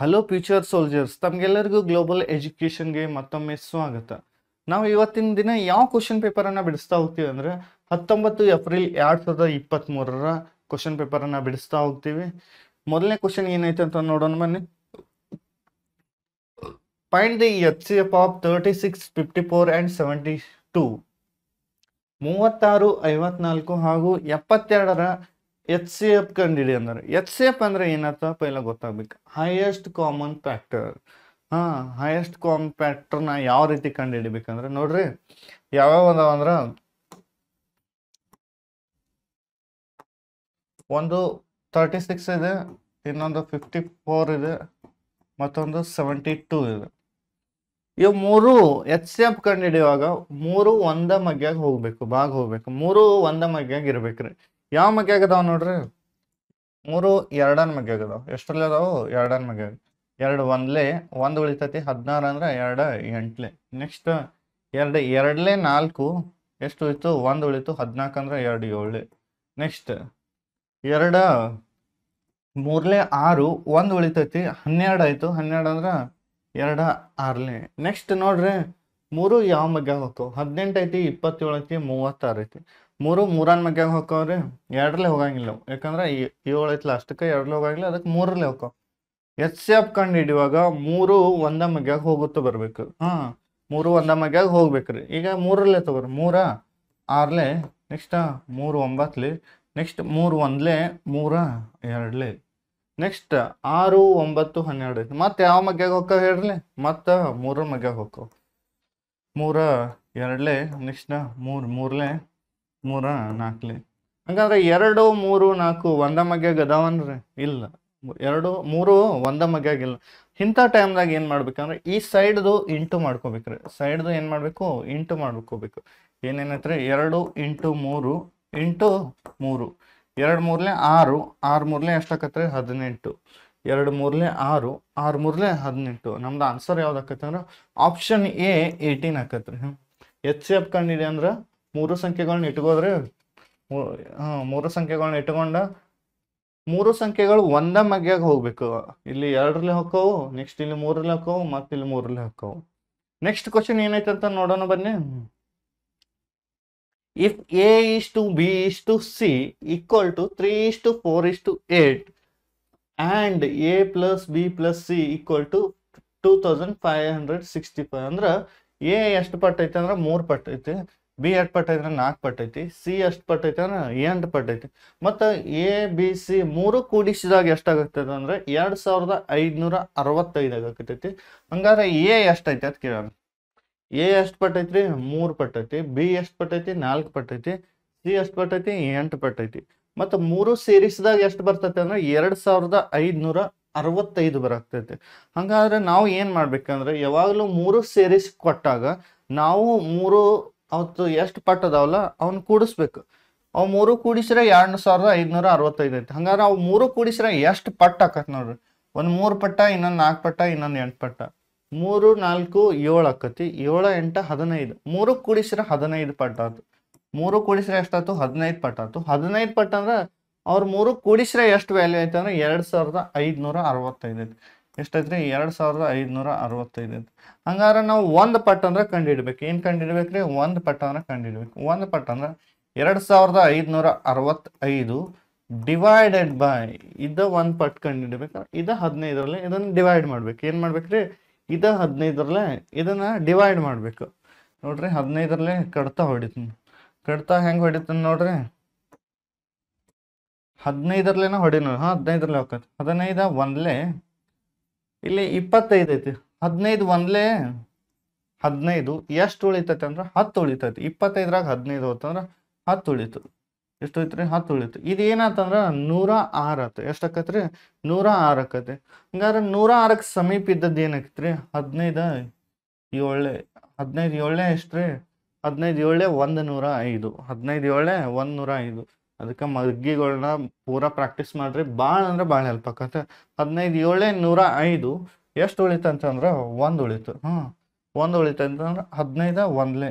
Hello future soldiers ತಮಗೆಲ್ಲರಿಗೂ global ಎಜುಕೇಷನ್ಗೆ ಮತ್ತೊಮ್ಮೆ ಸ್ವಾಗತ. ನಾವು ಇವತ್ತಿನ ದಿನ ಯಾವ ಕ್ವಶನ್ ಪೇಪರನ್ನು ಬಿಡಿಸ್ತಾ ಹೋಗ್ತೀವಿ ಅಂದರೆ ಹತ್ತೊಂಬತ್ತು ಏಪ್ರಿಲ್ ಎರಡು ಸಾವಿರದ ಇಪ್ಪತ್ತ್ಮೂರರ ಕ್ವಶನ್ ಪೇಪರನ್ನು ಬಿಡಿಸ್ತಾ ಹೋಗ್ತೀವಿ. ಮೊದಲನೇ ಕ್ವಶನ್ ಏನೈತೆ ಅಂತ ನೋಡೋಣ ಬನ್ನಿ. Find the H C F of thirty six fifty four and seventy two ಮೂವತ್ತಾರು, ಐವತ್ನಾಲ್ಕು ಹಾಗೂ ಎಪ್ಪತ್ತೆರಡರ ಎಚ್ ಸಿ ಎಫ್ ಕಂಡಿಡಿ ಅಂದ್ರೆ. ಎಚ್ ಸಿ ಎಫ್ ಅಂದ್ರೆ ಏನತ್ತ ಪೈಲ ಗೊತ್ತಾಗ್ಬೇಕು. ಹೈಯೆಸ್ಟ್ ಕಾಮನ್ ಫ್ಯಾಕ್ಟರ್ ಹಾ ಹೈಯೆಸ್ಟ್ ಕಾಮನ್ ಫ್ಯಾಕ್ಟರ್ನ ಯಾವ ರೀತಿ ಕಂಡುಹಿಡಿಬೇಕಂದ್ರೆ ನೋಡ್ರಿ. ಯಾವ್ಯಾವ ಅದಾವ ಅಂದ್ರ ಒಂದು ತರ್ಟಿ ಸಿಕ್ಸ್ ಇದೆ, ಇನ್ನೊಂದು ಫಿಫ್ಟಿ ಫೋರ್ ಇದೆ, ಮತ್ತೊಂದು ಸೆವೆಂಟಿ ಟೂ ಇದೆ. ಇವು ಮೂರು ಎಚ್ ಸಿ ಎಫ್ ಕಂಡುಹಿಡಿಯುವಾಗ ಮೂರು ಒಂದ ಮಗ್ಯಾಗ ಹೋಗ್ಬೇಕು ಬಾಗ್ ಹೋಗ್ಬೇಕು. ಮೂರು ಒಂದ ಮಗ್ಯಾಗ ಇರ್ಬೇಕ್ರಿ. ಯಾವ ಮಗ್ಗೆ ಆಗದಾವ ನೋಡ್ರಿ? ಮೂರು, ಎರಡನ್ ಮಗ್ಯಾಗ ಆಗದಾವ. ಎಷ್ಟರಲ್ಲಿ ಅದಾವು ಎರಡನ್ ಮಗ್ಯಾಗ ಎರಡು ಒಂದ್ಲೆ, ಒಂದ್ ಉಳಿತೈತಿ ಹದಿನಾರು ಅಂದ್ರೆ ಎರಡ ಎಂಟ್ಲೆ. ನೆಕ್ಸ್ಟ್ ಎರಡು, ಎರಡ್ಲೆ ನಾಲ್ಕು, ಎಷ್ಟು ಉಳಿತು? ಒಂದ್ ಉಳಿತು ಹದಿನಾಲ್ಕು ಅಂದ್ರೆ ಎರಡು ಏಳು ನೆಕ್ಸ್ಟ್ ಎರಡ, ಮೂರ್ಲೆ ಆರು, ಒಂದ್ ಉಳಿತೈತಿ ಹನ್ನೆರಡು ಆಯ್ತು. ಹನ್ನೆರಡು ಅಂದ್ರ ಎರಡ ಆರ್ಲೆ. ನೆಕ್ಸ್ಟ್ ನೋಡ್ರಿ, ಮೂರು ಯಾವ ಮಗ್ಗೆ ಹೋಗ್ತಾವ ಹದಿನೆಂಟು ಐತಿ, ಇಪ್ಪತ್ತೇಳು ಐತಿ, ಮೂವತ್ತಾರು ಐತಿ. ಮೂರು ಮೂರನ್ ಮಗ್ಯಾಗ ಹೋಗ್ತಾವ್ರಿ ಎರಡರಲ್ಲೇ ಹೋಗಂಗಿಲ್ಲ ಯಾಕಂದ್ರೆ ಏಳು ಐತ್ಲ ಅಷ್ಟಕ್ಕೆ ಎರಡರಲ್ಲೇ ಹೋಗಂಗಿಲ್ಲ ಅದಕ್ಕೆ ಮೂರರಲ್ಲೇ ಹೋಗ್ತಾವ ಎಚ್ ಎಫ್ ಕಂಡು ಹಿಡಿಯುವಾಗ ಮೂರು ಒಂದ ಮಗ್ಯಾಗ ಹೋಗುತ್ತಾ ಬರ್ಬೇಕು. ಹಾ, ಮೂರು ಒಂದ ಮಗ್ಯಾಗ ಹೋಗ್ಬೇಕ್ರಿ. ಈಗ ಮೂರಲ್ಲೇ ತಗೋರಿ. ಮೂರ, ಆರ್ಲೆ ನೆಕ್ಸ್ಟ್ ಮೂರು ಒಂಬತ್ತಲಿ ನೆಕ್ಸ್ಟ್ ಮೂರು ಒಂದ್ಲೆ, ಮೂರ ಎರಡ್ಲೆ. ನೆಕ್ಸ್ಟ್ ಆರು, ಒಂಬತ್ತು, ಹನ್ನೆರಡು ಐತಿ. ಮತ್ತೆ ಯಾವ ಮಗ್ಯಾಗ ಹೋಗ್ತಾವ ಹೇಳ್ರಿ ಮತ್ತೆ ಮೂರ ಮಗ್ಯಾಗ ಹೋಗ್ತಾವ ಮೂರ, ಎರಡ್ಲೆ ನೆಕ್ಸ್ಟ್ ಮೂರು, ಮೂರ್ಲೆ ಮೂರ ನಾಲ್ಕಲೆ ಹಂಗಂದ್ರೆ ಎರಡು, ಮೂರು, ನಾಲ್ಕು ಒಂದ ಮಗ್ಯಾಗ ಅದಾವನ್ರಿ? ಇಲ್ಲ. ಎರಡು, ಮೂರು ಒಂದ ಮಗ್ಯಾಗ ಇಲ್ಲ. ಇಂಥ ಟೈಮ್ದಾಗ ಏನು ಮಾಡ್ಬೇಕಂದ್ರೆ ಈ ಸೈಡ್ದು ಇಂಟು ಮಾಡ್ಕೋಬೇಕ್ರಿ. ಸೈಡ್ದು ಏನು ಮಾಡಬೇಕು? ಇಂಟು ಮಾಡ್ಕೋಬೇಕು. ಏನೇನೈತ್ರಿ? ಎರಡು ಇಂಟು ಮೂರು ಇಂಟು ಮೂರು. ಎರಡು ಮೂರ್ಲೆ ಆರು ಆರು ಮೂರ್ಲೆ ಎಷ್ಟಾಕತ್ರಿ? ಹದಿನೆಂಟು. ಎರಡು ಮೂರಲೆ ಆರು ಆರು ಮೂರಲೆ ಹದಿನೆಂಟು. ನಮ್ದು ಆನ್ಸರ್ ಯಾವ್ದು ಆಕತ್ತಂದ್ರೆ ಆಪ್ಷನ್ ಎ ಏಯ್ಟೀನ್ ಆಕತ್ರಿ. ಎಚ್ ಸಿ ಎಫ್ ಕಂಡಿಡಿ ಅಂದ್ರೆ ಮೂರು ಸಂಖ್ಯೆಗಳನ್ನ ಇಟ್ಕೋದ್ರೆ ಮೂರು ಸಂಖ್ಯೆಗಳನ್ನ ಇಟ್ಕೊಂಡ ಮೂರು ಸಂಖ್ಯೆಗಳು ಒಂದ ಮಗ್ಯಾಗ ಹೋಗ್ಬೇಕು. ಇಲ್ಲಿ ಎರಡರಲ್ಲಿ ಹೊಕ್ಕವು ನೆಕ್ಸ್ಟ್ ಇಲ್ಲಿ ಮೂರಲ್ಲಿ ಹಾಕೋವು ಮತ್ತೆ ಇಲ್ಲಿ ಮೂರಲ್ಲಿ ಹಾಕೋವು ನೆಕ್ಸ್ಟ್ ಕ್ವಶನ್ ಏನೈತೆ ಅಂತ ನೋಡೋಣ ಬನ್ನಿ. If A is to B is to C equal to three is to four is to eight and A plus B plus C equal to two thousand five hundred sixty five ಅಂದ್ರೆ A ಎಷ್ಟು ಪಟ್ಟು ಐತೆ ಅಂದ್ರೆ ಮೂರು ಪಟ್ಟು ಐತಿ. B ಎಷ್ಟು ಪಟ್ಟ ಐತೆ ನಾಲ್ಕು ಪಟ್ಟೈತಿ ಐತಿ. ಸಿ ಎಷ್ಟು ಪಟ್ಟ ಐತೆ ಅಂದ್ರೆ ಎಂಟು ಪಟ್ಟೈತಿ ಐತಿ. ಮತ್ತು ಎ, ಬಿ, ಸಿ ಮೂರು ಕೂಡಿಸಿದಾಗ ಎಷ್ಟಾಗುತ್ತದೆ ಅಂದ್ರೆ ಎರಡು ಸಾವಿರದ ಐದುನೂರ ಅರವತ್ತೈದಾಗ ಆಗತೈತಿ ಹಂಗಾದ್ರೆ ಎ ಎಷ್ಟೈತಿ ಅಂತ ಕೇಳೋಣ. ಎ ಎಷ್ಟು ಪಟ್ಟೈತಿ ಮೂರು ಪಟ್ಟೈತಿ ಬಿ ಎಷ್ಟು ಪಟ್ಟೈತಿ ನಾಲ್ಕು ಪಟ್ಟೈತಿ ಸಿ ಎಷ್ಟು ಪಟ್ಟೈತಿ ಎಂಟು ಪಟ್ಟೈತಿ ಮತ್ತು ಮೂರು ಸೇರಿಸಿದಾಗ ಎಷ್ಟು ಬರ್ತೈತೆ ಅಂದ್ರೆ ಎರಡು ಸಾವಿರದ ಐದುನೂರ ಅರವತ್ತೈದು ಬರಾಗ್ತೈತಿ ಹಂಗಾದ್ರೆ ನಾವು ಏನು ಮಾಡ್ಬೇಕಂದ್ರೆ ಯಾವಾಗಲೂ ಮೂರು ಸೇರಿಸಿ ಕೊಟ್ಟಾಗ ನಾವು ಮೂರು ಅವತ್ತು ಎಷ್ಟು ಪಟ್ಟು ಅದಾವಲ್ಲ, ಅವ್ನ ಕೂಡಿಸ್ಬೇಕು. ಅವ್ ಮೂರು ಕೂಡಿಸ್ರೆ ಎರಡು ಸಾವಿರದ ಐದುನೂರ ಅರವತ್ತೈದು ಐತಿ. ಹಂಗಾರೆ ಅವು ಮೂರು ಕೂಡಿಸ್ರೆ ಎಷ್ಟು ಪಟ್ಟು ಆಕತ್ ನೋಡ್ರಿ. ಒಂದು ಮೂರು ಪಟ್ಟ, ಇನ್ನೊಂದು ನಾಲ್ಕು ಪಟ್ಟ, ಇನ್ನೊಂದು ಎಂಟು ಪಟ್ಟ. ಮೂರು, ನಾಲ್ಕು, ಏಳು ಆಕತಿ. ಏಳು, ಎಂಟು, ಹದಿನೈದು. ಮೂರು ಕೂಡಿಸ್ರೆ ಹದಿನೈದು ಪಟ್ಟ ಆತು. ಮೂರು ಕೂಡಿಸ್ರೆ ಎಷ್ಟಾಯ್ತು ಹದಿನೈದು ಪಟ್ಟ ಆತು. ಹದಿನೈದು ಪಟ್ಟ ಅಂದ್ರೆ ಅವ್ರ ಮೂರು ಕೂಡಿಸ್ರೆ ಎಷ್ಟು ವ್ಯಾಲ್ಯೂ ಐತೆ ಅಂದ್ರೆ ಎರಡು ಸಾವಿರದ ಐದುನೂರ ಅರವತ್ತೈದು ಐತಿ. ಎಷ್ಟೈತ್ರಿ ಎರಡು ಸಾವಿರದ ಐದುನೂರ ಅರವತ್ತೈದು ಐತಿ ಹಂಗಾರೆ ನಾವು ಒಂದು ಪಟ್ಟ ಅಂದ್ರೆ ಕಂಡುಹಿಡ್ಬೇಕು ಏನು ಕಂಡುಹಿಡ್ಬೇಕ್ರಿ ಒಂದು ಪಟ್ಟ ಅಂದ್ರೆ ಕಂಡುಹಿಡ್ಬೇಕು ಒಂದು ಪಟ್ಟ ಅಂದ್ರೆ ಎರಡು ಸಾವಿರದ ಐದುನೂರ ಅರವತ್ತೈದು ಡಿವೈಡೆಡ್ ಬೈ ಇದ ಒಂದು ಪಟ್ ಕಂಡುಹಿಡ್ಬೇಕಂದ್ರೆ ಇದ ಹದಿನೈದರಲ್ಲೇ ಇದನ್ನು ಡಿವೈಡ್ ಮಾಡ್ಬೇಕು. ಏನು ಮಾಡ್ಬೇಕ್ರಿ? ಇದ ಹದಿನೈದರಲ್ಲೇ ಇದನ್ನ ಡಿವೈಡ್ ಮಾಡಬೇಕು. ನೋಡ್ರಿ, ಹದಿನೈದರಲ್ಲೇ ಕಡ್ತಾ ಹೊಡಿತೀನಿ. ಕಡ್ತಾ ಹೆಂಗೆ ಹೊಡಿತೀನಿ ನೋಡ್ರಿ? ಹದಿನೈದರಲ್ಲೇನ ಹೊಡಿನ ಹಾಂ, ಹದಿನೈದರಲ್ಲೇ ಹೋಗ್ತೈತಿ. ಹದಿನೈದ ಒಂದ್ಲೆ ಇಲ್ಲಿ ಇಪ್ಪತ್ತೈದು ಐತಿ. ಹದಿನೈದು ಒಂದ್ಲೇ ಹದಿನೈದು. ಎಷ್ಟು ಉಳಿತೈತೆ ಅಂದ್ರೆ ಹತ್ತು ಉಳಿತೈತಿ. ಇಪ್ಪತ್ತೈದ್ರಾಗ ಹದಿನೈದು ಹೋತಂದ್ರೆ ಹತ್ತು ಉಳಿತು. ಎಷ್ಟು ಐತ್ರಿ ಹತ್ತು ಉಳಿತು. ಇದು ಏನಾತಂದ್ರೆ ನೂರ ಆರು ಆತು. ಎಷ್ಟು ಆಕತ್ರಿ? ನೂರ ಆರು ಆಕತಿ ಹಂಗಾರೆ ನೂರ ಆರಕ್ಕೆ ಸಮೀಪ ಇದ್ದದ್ದು ಏನಾಕೈತ್ರಿ? ಹದಿನೈದು ಏಳೆ ಹದಿನೈದು ಏಳೆ ರೀ ಹದಿನೈದು ಏಳೆ ಒಂದು ನೂರ ಐದು. ಹದಿನೈದು ಏಳೆ ಒಂದು ನೂರ ಐದು. ಅದಕ್ಕೆ ಮಗ್ಗಿಗಳನ್ನ ಪೂರಾ ಪ್ರಾಕ್ಟೀಸ್ ಮಾಡ್ರಿ. ಭಾಳ ಅಂದ್ರೆ ಭಾಳ ಹೆಲ್ಪ್ ಆಕತ್ತೆ. ಹದಿನೈದು, ಏಳೆ, ನೂರ ಐದು ಎಷ್ಟು ಉಳಿತು ಅಂತಂದ್ರೆ ಒಂದು ಉಳಿತು. ಹ್ಞೂ ಒಂದು ಉಳಿತು ಅಂತಂದ್ರೆ ಹದಿನೈದು, ಒಂದ್ಲೆ.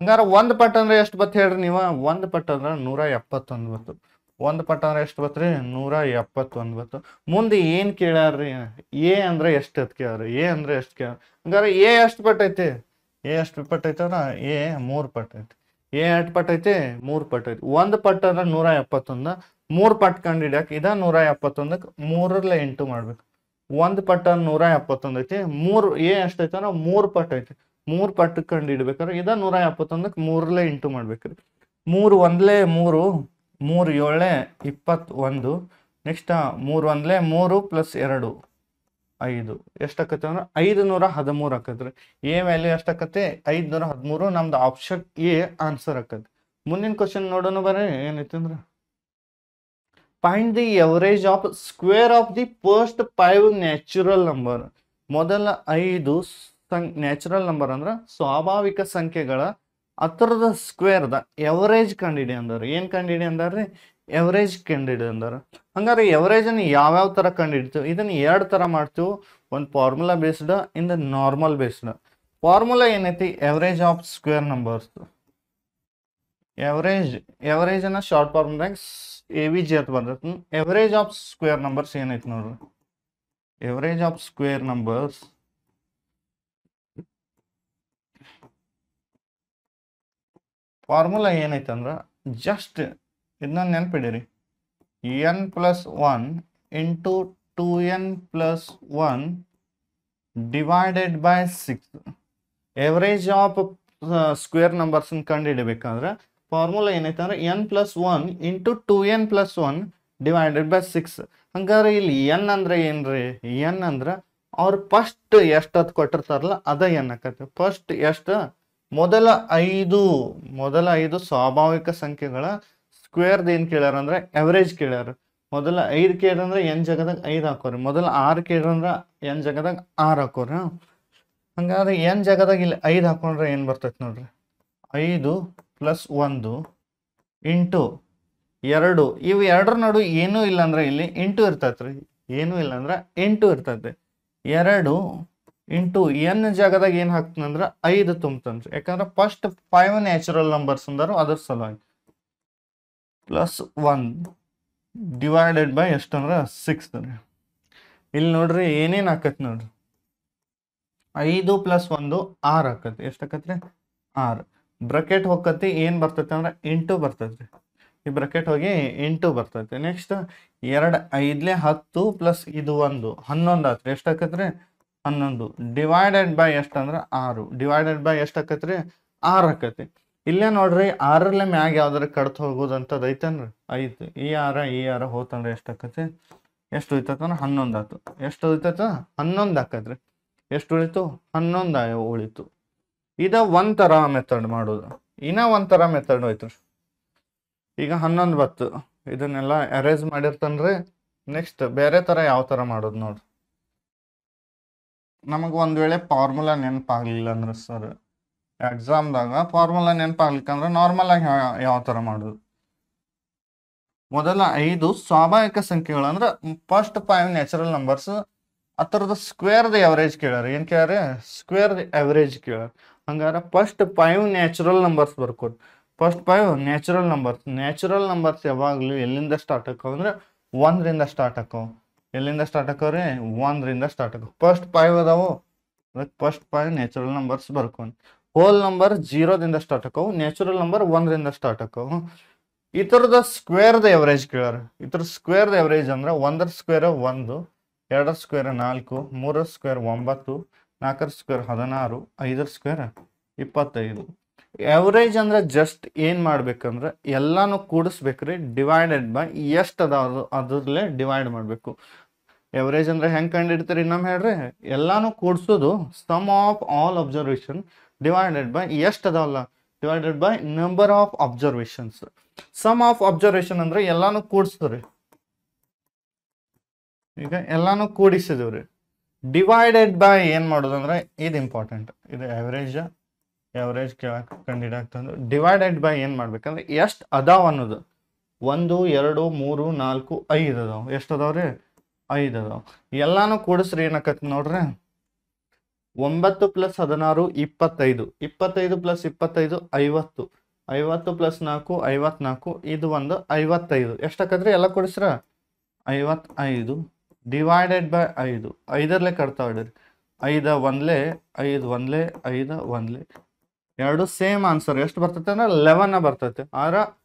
ಹಂಗಾರೆ ಒಂದು ಪಟ್ ಅಂದ್ರೆ ಎಷ್ಟು ಬತ್ ಹೇಳ್ರಿ ನೀವು? ಒಂದು ಪಟ್ ಅಂದ್ರೆ ನೂರ ಎಪ್ಪತ್ತೊಂದು ಬತ್ತು. ಒಂದು ಪಟ್ಟ ಅಂದ್ರೆ ಎಷ್ಟು ಬತ್ರಿ ನೂರ ಎಪ್ಪತ್ತೊಂದು ಬತ್ತು. ಮುಂದೆ ಏನು ಕೇಳ್ಯಾರ್ರಿ? ಎ ಅಂದ್ರೆ ಎಷ್ಟು ಅಂತ ಕೇಳ್ರಿ? ಎ ಅಂದ್ರೆ ಎಷ್ಟು ಕೇಳ ಹಂಗಾರೆ ಎ ಎಷ್ಟು ಪಟ್ ಐತಿ? ಎ ಎಷ್ಟು ಪಟ್ ಅಂದ್ರೆ ಎ ಮೂರು ಪಟ್ ಐತಿ. ಎ ಎಷ್ಟು ಪಟ್ ಐತಿ? ಮೂರು ಪಟ್ ಐತಿ. ಒಂದು ಪಟ್ ಅಂದ್ರೆ ನೂರ ಎಪ್ಪತ್ತೊಂದ. ಮೂರು ಪಟ್ ಕಂಡು ಹಿಡಿಯಕ್ಕೆ ಇದ ನೂರ ಎಪ್ಪತ್ತೊಂದಕ್ಕೆ ಮೂರಲ್ಲ ಎಂಟು ಮಾಡ್ಬೇಕು. ಒಂದು ಪಟ್ಟ ನೂರ ಎಪ್ಪತ್ತೊಂದು ಐತಿ. ಮೂರು ಏ ಎಷ್ಟೈತೆ ಅಂದ್ರೆ ಮೂರು ಪಟ್ ಐತಿ. ಮೂರು ಪಟ್ ಕಂಡು ಹಿಡ್ಬೇಕಾರ ಇದ ನೂರ ಎಪ್ಪತ್ತೊಂದಕ್ಕೆ ಮೂರಲ್ಲ ಇಂಟು ಮಾಡ್ಬೇಕ್ರಿ ಮೂರು ಒಂದ್ಲೆ ಮೂರು ಮೂರು ಏಳೇ ಇಪ್ಪತ್ತೊಂದು. ನೆಕ್ಸ್ಟ್ ಮೂರು ಒಂದ್ಲೆ ಮೂರು ಪ್ಲಸ್ ಎರಡು. ಐದು. ಎಷ್ಟಾಕತ್ತೆ ಅಂದ್ರೆ ಐದು ನೂರ ಹದಿಮೂರು ಆಕತ್ರಿ. ಎ ವ್ಯಾಲ್ಯೂ ಎಷ್ಟಾಕತ್ತೆ ಐದು ನೂರ ಹದಿಮೂರು. ನಮ್ದು ಆಪ್ಷನ್ ಎ ಆನ್ಸರ್ ಆಕತ್ತೆ ಮುಂದಿನ ಕ್ವಶನ್ ನೋಡೋಣ ಬರ್ರಿ ಏನೈತಿ ಅಂದ್ರೆ find the average of square of the first five natural number ಮೊದಲ ಐದು ನ್ಯಾಚುರಲ್ ನಂಬರ್ ಅಂದ್ರೆ ಸ್ವಾಭಾವಿಕ ಸಂಖ್ಯೆಗಳ ಹತ್ರದ ಸ್ಕ್ವೇರ್ದ ಎವರೇಜ್ ಕಂಡಿಡಿ ಅಂದರು ಏನ್ ಕಂಡಿಡಿ ಅಂದಾರ್ರಿ ಎವರೇಜ್ ಕಂಡಿಡಿ ಅಂದ್ರೆ ಹಂಗಾರೆ ಎವರೇಜನ್ನು ಯಾವ್ಯಾವ ತರ ಕಂಡಿಡ್ತೀವಿ? ಇದನ್ನು ಎರಡು ಥರ ಮಾಡ್ತೀವಿ. ಒಂದು formula based in the normal based formula ಏನೈತಿ average of square numbers average ಎವರೇಜನ್ನು short ಫಾರ್ಮ್ದಾಗ ಎ ವಿ ಜಿ ಅಂತ ಬರ್ತೈತಿ ಎವರೇಜ್ ಆಫ್ ಸ್ಕ್ವೇರ್ ನಂಬರ್ಸ್ ಏನೈತಿ ನೋಡ್ರಿ? Average of square numbers formula ಏನೈತೆ ಅಂದ್ರೆ ಜಸ್ಟ್ ಇದನ್ನ ನೆನಪಿಡಿರಿ. N plus one into two N plus one divided by six average of square numbers ಕಂಡು ಹಿಡಿಬೇಕಂದ್ರೆ ಫಾರ್ಮುಲಾ ಏನೈತೆ ಅಂದ್ರೆ N plus one into two N plus one divided by six ಹಂಗಾರೆ ಇಲ್ಲಿ N ಅಂದ್ರೆ ಏನ್ರಿ? ಎನ್ ಅಂದ್ರೆ, ಅವ್ರು ಫಸ್ಟ್ ಎಷ್ಟತ್ ಕೊಟ್ಟಿರ್ತಾರಲ್ಲ, ಅದ ಎನ್ ಆಕತ್ತೆ. ಫಸ್ಟ್ ಎಷ್ಟು? ಮೊದಲ ಐದು. ಮೊದಲ ಐದು ಸ್ವಾಭಾವಿಕ ಸಂಖ್ಯೆಗಳ ಸ್ಕ್ವೇರ್ದ ಏನು ಕೇಳ್ಯಾರ ಅಂದ್ರೆ ಎವರೇಜ್ ಕೇಳ್ಯಾರ. ಮೊದಲ ಐದು ಕೇಳ್ರಂದ್ರೆ ಎನ್ ಜಾಗದಾಗ ಐದು ಹಾಕೋರಿ. ಮೊದಲ ಆರು ಕೇಳ್ರಂದ್ರ ಎನ್ ಜಾಗದಾಗ ಆರು ಹಾಕೋರಿ. ಹಂಗಾದ್ರೆ ಎನ್ ಜಾಗದಾಗ ಇಲ್ಲಿ ಐದು ಹಾಕೊಂಡ್ರೆ ಏನು ಬರ್ತೈತೆ ನೋಡ್ರಿ. ಐದು ಪ್ಲಸ್ ಒಂದು ಇಂಟು ಎರಡು. ಇವು ಎರಡರ ನಡು ಏನೂ ಇಲ್ಲ ಅಂದ್ರೆ ಇಲ್ಲಿ ಇಂಟು ರೀ. ಏನೂ ಇಲ್ಲ ಅಂದ್ರೆ ಎಂಟು ಇರ್ತೈತೆ. ಎರಡು ಇಂಟು ಎನ್ ಜಾಗದಾಗ ಏನು ಹಾಕ್ತಂದ್ರ ಐದು ತುಂಬತನ್ರಿ ಯಾಕಂದ್ರೆ ಫಸ್ಟ್ ಫೈವ್ ನ್ಯಾಚುರಲ್ ನಂಬರ್ಸ್ ಅಂದರು ಅದ್ರ ಸಲುವಾಗಿ. ಪ್ಲಸ್ ಒನ್ ಡಿವೈಡೆಡ್ ಬೈ ಅಂದ್ರೆ ಸಿಕ್ಸ್ ರೀ ಇಲ್ಲಿ ನೋಡ್ರಿ ಏನೇನು ಆಕತ್ ನೋಡ್ರಿ. ಐದು ಪ್ಲಸ್ ಒಂದು ಆರು ಆಕತಿ. ಎಷ್ಟು ಹಾಕತ್ರಿ ಆರು. ಬ್ರಕೆಟ್ ಹೋಗತಿ ಏನ್ ಬರ್ತೈತೆ ಅಂದ್ರೆ ಎಂಟು ಬರ್ತೈತ್ರಿ ಈ ಬ್ರಕೆಟ್ ಹೋಗಿ ಎಂಟು ಬರ್ತೈತೆ. ನೆಕ್ಸ್ಟ್ ಎರಡು ಐದ್ಲೆ ಹತ್ತು ಪ್ಲಸ್ ಇದು ಒಂದು ಹನ್ನೊಂದು ಆತ್ರಿ. ಎಷ್ಟು ಆಕತ್ರಿ ಹನ್ನೊಂದು. ಡಿವೈಡೆಡ್ ಬೈ ಎಷ್ಟು ಅಂದ್ರೆ ಆರು. ಡಿವೈಡೆಡ್ ಬೈ ಎಷ್ಟು ಹಾಕತ್ರಿ ಆರು ಆಕತಿ. ಇಲ್ಲೇ ನೋಡ್ರಿ ಆರಲ್ಲೇ ಮ್ಯಾಗ ಯಾವ್ದಾರ ಕಡ್ತ ಹೋಗೋದಂತದ್ ಐತನ್ರಿ? ಐತಿ ಈ ಆರ ಈ ಆರ ಹೋತಂದ್ರೆ ಎಷ್ಟು ಆಕತಿ ಎಷ್ಟು ಉಳಿತೈತಂದ್ರೆ ಹನ್ನೊಂದು ಆತು. ಎಷ್ಟು ಉಳಿತೈತ ಹನ್ನೊಂದು ಆಕತ್ರಿ. ಎಷ್ಟು ಉಳಿತು? ಹನ್ನೊಂದು ಆಯ- ಉಳಿತು. ಇದ ಒಂಥರ ಮೆಥಡ್ ಮಾಡೋದು. ಇನ್ನ ಒಂಥರ ಮೆಥಡ್ ಹೋಯ್ತು ಈಗ ಹನ್ನೊಂದು ಬತ್ತು. ಇದನ್ನೆಲ್ಲ ಅರೇಂಜ್ ಮಾಡಿರ್ತನ್ರಿ. ನೆಕ್ಸ್ಟ್ ಬೇರೆ ತರ ಯಾವ ತರ ಮಾಡೋದು ನೋಡ್ರಿ. ನಮಗೆ ಒಂದ್ ವೇಳೆ ಫಾರ್ಮುಲಾ ನೆನಪಾಗ್ಲಿಲ್ಲ ಅಂದ್ರೆ ಸರ್ ಎಕ್ಸಾಮ್ದಾಗ ಫಾರ್ಮುಲಾ ನೆನಪಾಗ್ಲಿಕ್ಕಂದ್ರೆ ನಾರ್ಮಲ್ ಆಗಿ ಯಾವ ಥರ ಮಾಡೋದು? ಮೊದಲ ಐದು ಸ್ವಾಭಾವಿಕ ಸಂಖ್ಯೆಗಳು ಅಂದ್ರೆ first five natural numbers square ಸ್ಕ್ವೇರ್ದ average ಕೇಳ್ಯಾರ. ಏನು ಸ್ಕ್ವೇರ್ ಎವರೇಜ್ ಕೇಳ್ಯಾರ. ಹಂಗಾರ first five natural numbers ಬರ್ಕೋದು first five natural numbers natural numbers ಯಾವಾಗಲೂ ಎಲ್ಲಿಂದ ಸ್ಟಾರ್ಟ್ ಆಕವ್ ಅಂದ್ರೆ ಒಂದರಿಂದ ಸ್ಟಾರ್ಟ್ ಆಕವು ಎಲ್ಲಿಂದ ಸ್ಟಾರ್ಟ್ ಆಕವ್ರಿ ಒಂದರಿಂದ ಸ್ಟಾರ್ಟ್ ಆಕವ್ ಫಸ್ಟ್ ಫೈವ್ ಅದಾವು. ಅದಕ್ಕೆ ಫಸ್ಟ್ ಫೈವ್ ನ್ಯಾಚುರಲ್ ನಂಬರ್ಸ್ ಬರ್ಕೊಂಡು ಹೋಲ್ ನಂಬರ್ ಜೀರೋದಿಂದ ಸ್ಟಾರ್ಟ್ ಆಕವು ನ್ಯಾಚುರಲ್ ನಂಬರ್ ಒಂದರಿಂದ ಸ್ಟಾರ್ಟ್ ಆಕವು ಇತರದ ಸ್ಕ್ವೇರ್ದ ಎವರೇಜ್ ಕೇಳ್ಯಾರ ಇತರ ಸ್ಕ್ವೇರ್ದ ಎವರೇಜ್ ಅಂದ್ರೆ ಒಂದರ ಸ್ಕ್ವೇರ್ ಒಂದು, ಎರಡರ ಸ್ಕ್ವೇರ್ ನಾಲ್ಕು, ಮೂರರ ಸ್ಕ್ವೇರ್ ಒಂಬತ್ತು, ನಾಲ್ಕರ ಸ್ಕ್ವೇರ್ ಹದಿನಾರು, ಐದರ ಸ್ಕ್ವೇರ್ ಇಪ್ಪತ್ತೈದು. ಎವರೇಜ್ ಅಂದ್ರೆ ಜಸ್ಟ್ ಏನ್ ಮಾಡ್ಬೇಕಂದ್ರೆ ಎಲ್ಲಾನು ಕೂಡಿಸ್ಬೇಕ್ರಿ ಡಿವೈಡೆಡ್ ಬೈ ಎಷ್ಟು ಅದಾವ ಅದ್ರಲ್ಲೇ ಡಿವೈಡ್ ಮಾಡಬೇಕು. ಎವರೇಜ್ ಅಂದ್ರೆ ಹೆಂಗ್ ಕಂಡಿಡ್ತೀರಿ ಇನ್ನೊಮ್ಮೆ ಹೇಳ್ರಿ? ಎಲ್ಲಾನು ಕೂಡಿಸೋದು sum of all observation divided by ಎಷ್ಟು ಅದಾವಲ್ಲ divided by number of observations sum of observation ಅಂದ್ರೆ ಎಲ್ಲಾನು ಕೂಡಿಸ್ತೀರಿ ಈಗ ಎಲ್ಲಾನು ಕೂಡಿಸಿದವ್ರಿ ಡಿವೈಡೆಡ್ ಬೈ ಏನ್ ಮಾಡೋದಂದ್ರೆ ಇದು ಇಂಪಾರ್ಟೆಂಟ್ ಇದು ಎವರೇಜ್ ಎವರೇಜ್ ಕಂಡಿಡಾಕ್ತಂದ್ರೆ ಡಿವೈಡೆಡ್ ಬೈ ಏನ್ ಮಾಡ್ಬೇಕಂದ್ರೆ ಎಷ್ಟು ಅದಾವ ಅನ್ನೋದು. ಒಂದು, ಎರಡು, ಮೂರು, ನಾಲ್ಕು, ಐದು ಅದಾವ. ಎಷ್ಟು ಅದಾವ್ರಿ? ಐದು ಅದಾವ. ಎಲ್ಲಾನು ಕೂಡಿಸ್ರಿ ಏನಾಕತಿ ನೋಡ್ರಿ? ಒಂಬತ್ತು ಪ್ಲಸ್ ಹದಿನಾರು, ಇಪ್ಪತ್ತೈದು. ಇಪ್ಪತ್ತೈದು ಪ್ಲಸ್ ಇಪ್ಪತ್ತೈದು, ಐವತ್ತು. ಐವತ್ತು ಪ್ಲಸ್ ನಾಲ್ಕು, ಐವತ್ನಾಲ್ಕು. ಇದು ಒಂದು ಐವತ್ತೈದು. ಎಷ್ಟಕ್ಕಂದ್ರೆ ಎಲ್ಲ ಕೊಡಿಸ್ರ? ಐವತ್ತೈದು ಡಿವೈಡೆಡ್ ಬೈ ಐದು. ಐದರಲ್ಲೇ ಕಟ್ತಾ ಇಡ್ರಿ ಐದ ಒಂದ್ಲೆ, ಐದು ಒಂದ್ಲೆ, ಐದ ಒಂದ್ಲೆ. ಎರಡು ಸೇಮ್ ಆನ್ಸರ್. ಎಷ್ಟು ಬರ್ತೈತೆ ಅಂದ್ರೆ ಲೆವೆನ್ ಬರ್ತೈತೆ. ಆದ್ರೆ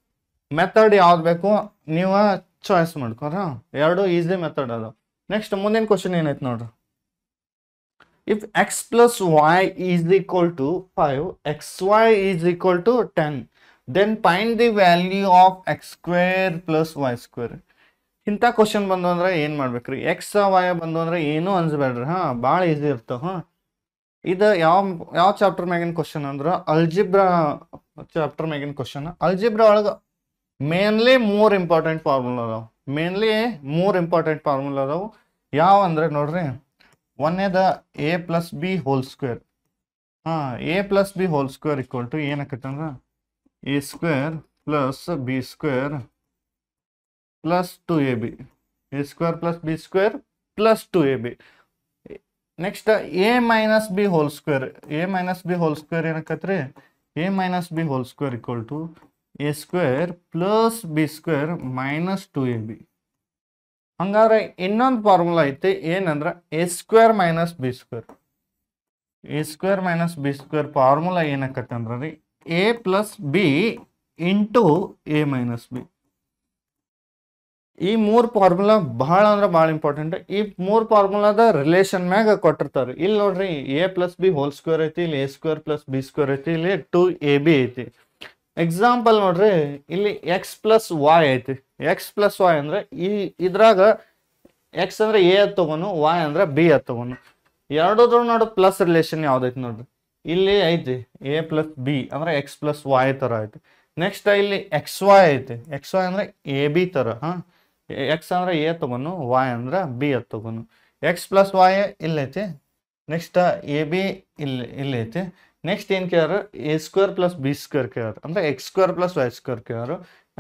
ಮೆಥಡ್ ಯಾವ್ದು ಬೇಕು? ನೀವು ಚಾಯ್ಸ್ ಮಾಡ್ಕೊರ. ಎರಡು ಈಸಿ ಮೆಥಡ್ ಅದಾವ ನೆಕ್ಸ್ಟ್ ಮುಂದಿನ ಕ್ವಶನ್ ಏನೈತೆ ನೋಡ್ರಿ? If X plus Y is equal to five X Y is to to ten then the value of X square plus Y square ಇಂಥ ಕ್ವಶನ್ ಬಂದು ಅಂದ್ರೆ ಏನು ಮಾಡ್ಬೇಕ್ರಿ? ಎಕ್ಸ್ ವೈ ಬಂದು ಅಂದ್ರೆ ಏನೂ ಅನ್ಸ್ಬೇಡ್ರಿ, ಹಾಂ? ಭಾಳ ಈಸಿ ಇರ್ತಾವ, ಹಾಂ? ಇದು ಯಾವ ಯಾವ ಚಾಪ್ಟರ್ ಮ್ಯಾಗಿನ ಕ್ವಶನ್ ಅಂದ್ರೆ ಅಲ್ಜಿಬ್ರಾ ಚಾಪ್ಟರ್ ಮ್ಯಾಗಿನ ಕ್ವಶನ್ ಅಲ್ಜಿಬ್ರಾ ಒಳಗೆ ಮೇನ್ಲಿ ಮೂರು ಇಂಪಾರ್ಟೆಂಟ್ ಫಾರ್ಮುಲಾ ಅದಾವೆ. ಮೇನ್ಲಿ ಮೂರು ಇಂಪಾರ್ಟೆಂಟ್ ಫಾರ್ಮುಲಾ ಅದಾವು. ಯಾವ ಅಂದ್ರೆ ನೋಡ್ರಿ? ಒಂದೇದ A plus B whole square ಹಾಂ A plus B whole square equal to ಏನಾಕೈತೆ ಅಂದ್ರೆ A square plus B square plus two A B A square plus B square plus two A B next A minus B whole square A minus B whole square ಏನಕ್ಕತ್ರಿ A minus B whole square equal to A square plus B square minus two A B ಹಂಗಾದ್ರೆ ಇನ್ನೊಂದು formula ಐತಿ, ಏನಂದ್ರೆ A square minus B square A square minus B square formula ಏನಕ್ಕತ್ತೆ ಅಂದ್ರೆ ರೀ A plus B into A minus B ಈ ಮೂರು formula ಬಹಳ ಅಂದ್ರೆ ಭಾಳ ಇಂಪಾರ್ಟೆಂಟ್ ಈ ಮೂರು ಫಾರ್ಮುಲಾದ ರಿಲೇಷನ್ ಮ್ಯಾಗ ಕೊಟ್ಟಿರ್ತಾರೆ. ಇಲ್ಲಿ ನೋಡ್ರಿ A plus B whole square ಐತಿ, ಇಲ್ಲಿ A square plus B square ಐತಿ, ಇಲ್ಲಿ ಟು ಎ ಬಿ ಐತಿ. ಎಕ್ಸಾಂಪಲ್ ನೋಡ್ರಿ, ಇಲ್ಲಿ ಎಕ್ಸ್ ಪ್ಲಸ್ ವಾಯ್ ಐತಿ. ಎಕ್ಸ್ ಪ್ಲಸ್ ವಾಯ್ ಅಂದ್ರೆ ಈ ಇದ್ರಾಗ ಎಕ್ಸ್ ಅಂದ್ರೆ ಎ ಎತ್ ತಗೋನು ವಾಯ್ ಅಂದ್ರೆ ಬಿ ಅದ್ ತಗೋನು ಎರಡೋದ್ರ ನೋಡು ಪ್ಲಸ್ ರಿಲೇಷನ್ ಯಾವ್ದೈತಿ ನೋಡ್ರಿ? ಇಲ್ಲಿ ಐತಿ ಎ ಪ್ಲಸ್ ಬಿ ಅಂದ್ರೆ ಎಕ್ಸ್ ಪ್ಲಸ್ ವಾಯ್ ತರ ಐತಿ. ನೆಕ್ಸ್ಟ್ ಇಲ್ಲಿ ಎಕ್ಸ್ ವೈ ಐತಿ. ಎಕ್ಸ್ ವೈ ಅಂದ್ರೆ ಎ ಬಿ ತರ, ಹಾ? ಎಕ್ಸ್ ಅಂದ್ರೆ ಎ ತಗೋನು ವಾಯ್ ಅಂದ್ರೆ ಬಿ ಅದ್ ತಗೋನು ಎಕ್ಸ್ ಪ್ಲಸ್ ವಾಯ್ ಇಲ್ಲೈತಿ. ನೆಕ್ಸ್ಟ್ ಎ ಬಿ ಇಲ್ಲಿ ಇಲ್ಲೈತಿ. ನೆಕ್ಸ್ಟ್ ಏನು ಕೇಳಾರ A square plus B square ಕೇಳಾರ ಅಂದ್ರೆ X square plus Y square ಕೇಳಾರ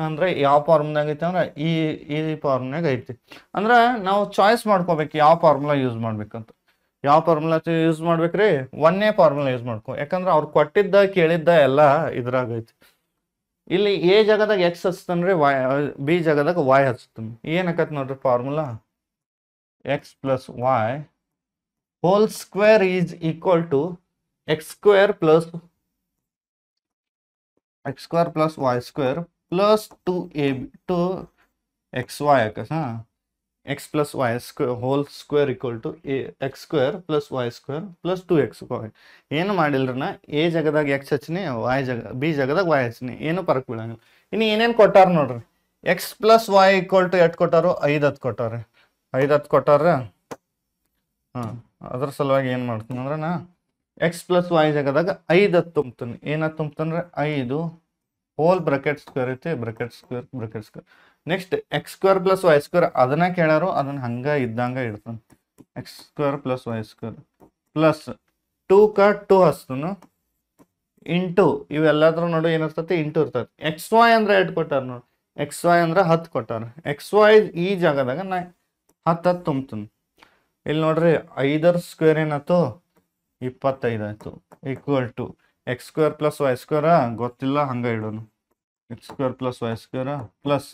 ಅಂದ್ರೆ ಯಾವ ಫಾರ್ಮ್ನಾಗ ಐತೆ ಅಂದ್ರೆ ಈ ಈ ಫಾರ್ಮ್ನಾಗ ಐತಿ. ಅಂದ್ರೆ ನಾವು ಚಾಯ್ಸ್ ಮಾಡ್ಕೋಬೇಕು ಯಾವ ಫಾರ್ಮುಲಾ ಯೂಸ್ ಮಾಡ್ಬೇಕಂತ. ಯಾವ ಫಾರ್ಮುಲಾ ಯೂಸ್ ಮಾಡ್ಬೇಕ್ರಿ? ಒಂದೇ ಫಾರ್ಮುಲಾ ಯೂಸ್ ಮಾಡ್ಕೊ. ಯಾಕಂದ್ರೆ ಅವ್ರು ಕೊಟ್ಟಿದ್ದ, ಕೇಳಿದ್ದ ಎಲ್ಲ ಇದ್ರಾಗ ಐತಿ. ಇಲ್ಲಿ ಎ ಜಾಗದಾಗ ಎಕ್ಸ್ ಹಚ್ತಾನ್ರಿ ವಾಯ್ ಬಿ ಜಾಗದಾಗ ವಾಯ್ ಹಚ್ತಾನೆ ಏನಕತ್ ನೋಡ್ರಿ formula X plus Y whole square is equal to X square plus X square plus Y square two A B two X Y occurs ಹಾಂ X plus Y square whole square equal to A X square plus Y square plus two X Y ಏನು ಮಾಡಿಲ್ರಿ ನಾ A ಜಾಗದಾಗ X ಹಚ್ಚಿನಿ Y ಜಾಗ B ಜಾಗದಾಗ Y ಹಚ್ಚಿನಿ ಏನು ಪರಕ್ ಬೀಳಂಗಿಲ್ಲ. ಇನ್ನು ಏನೇನು ಕೊಟ್ಟಾರ ನೋಡ್ರಿ. X plus Y equal to ಎಷ್ಟು ಕೊಟ್ಟಾರು? ಐದು ಹತ್ತು ಕೊಟ್ಟಾರ. ಐದು ಹತ್ತು ಕೊಟ್ಟಾರ? ಹಾಂ, ಅದ್ರ ಸಲುವಾಗಿ ಏನು ಮಾಡ್ತೀನಿ ಅಂದ್ರೆ ನಾ ಎಕ್ಸ್ ಪ್ಲಸ್ ವೈ ಜಾಗದಾಗ ಐದು ಹತ್ತು ತುಂಬ್ತೀನಿ. ಏನತ್ತು ತುಂಬ್ತಂದ್ರೆ? ಐದು. ಹೋಲ್ ಬ್ರಕೆಟ್ ಸ್ಕ್ವೇರ್ ಐತಿ bracket square bracket square next X square plus Y square ಅದನ್ನ ಕೇಳಾರು, ಅದನ್ನ ಹಂಗ ಇದ್ದಂಗ ಇಡ್ತಾನೆ X square plus Y square plus two ಕ ಟೂ ಹಸ್ತನು. ಇಂಟು ಇವೆಲ್ಲದ್ರ ನೋಡು ಏನಿರ್ತೈತಿ ಇಂಟು ಇರ್ತೈತಿ. ಎಕ್ಸ್ ವೈ ಅಂದ್ರೆ ಎರಡು ಕೊಟ್ಟಾರ ನೋಡಿ. ಎಕ್ಸ್ ವೈ ಅಂದ್ರೆ ಹತ್ತು ಕೊಟ್ಟಾರ. ಎಕ್ಸ್ ವೈ ಈ ಜಾಗದಾಗ ನಾ ಹತ್ತು ಹತ್ತು ತುಂಬ್ತೀನಿ. ಇಲ್ಲಿ ನೋಡ್ರಿ, ಐದರ ಸ್ಕ್ವೇರ್ ಏನಾಯ್ತು? ಇಪ್ಪತ್ತೈದು ಆಯ್ತು. Equal to X square plus Y square ಗೊತ್ತಿಲ್ಲ, ಹಂಗೆ ಇಡೋನು. X square plus Y square plus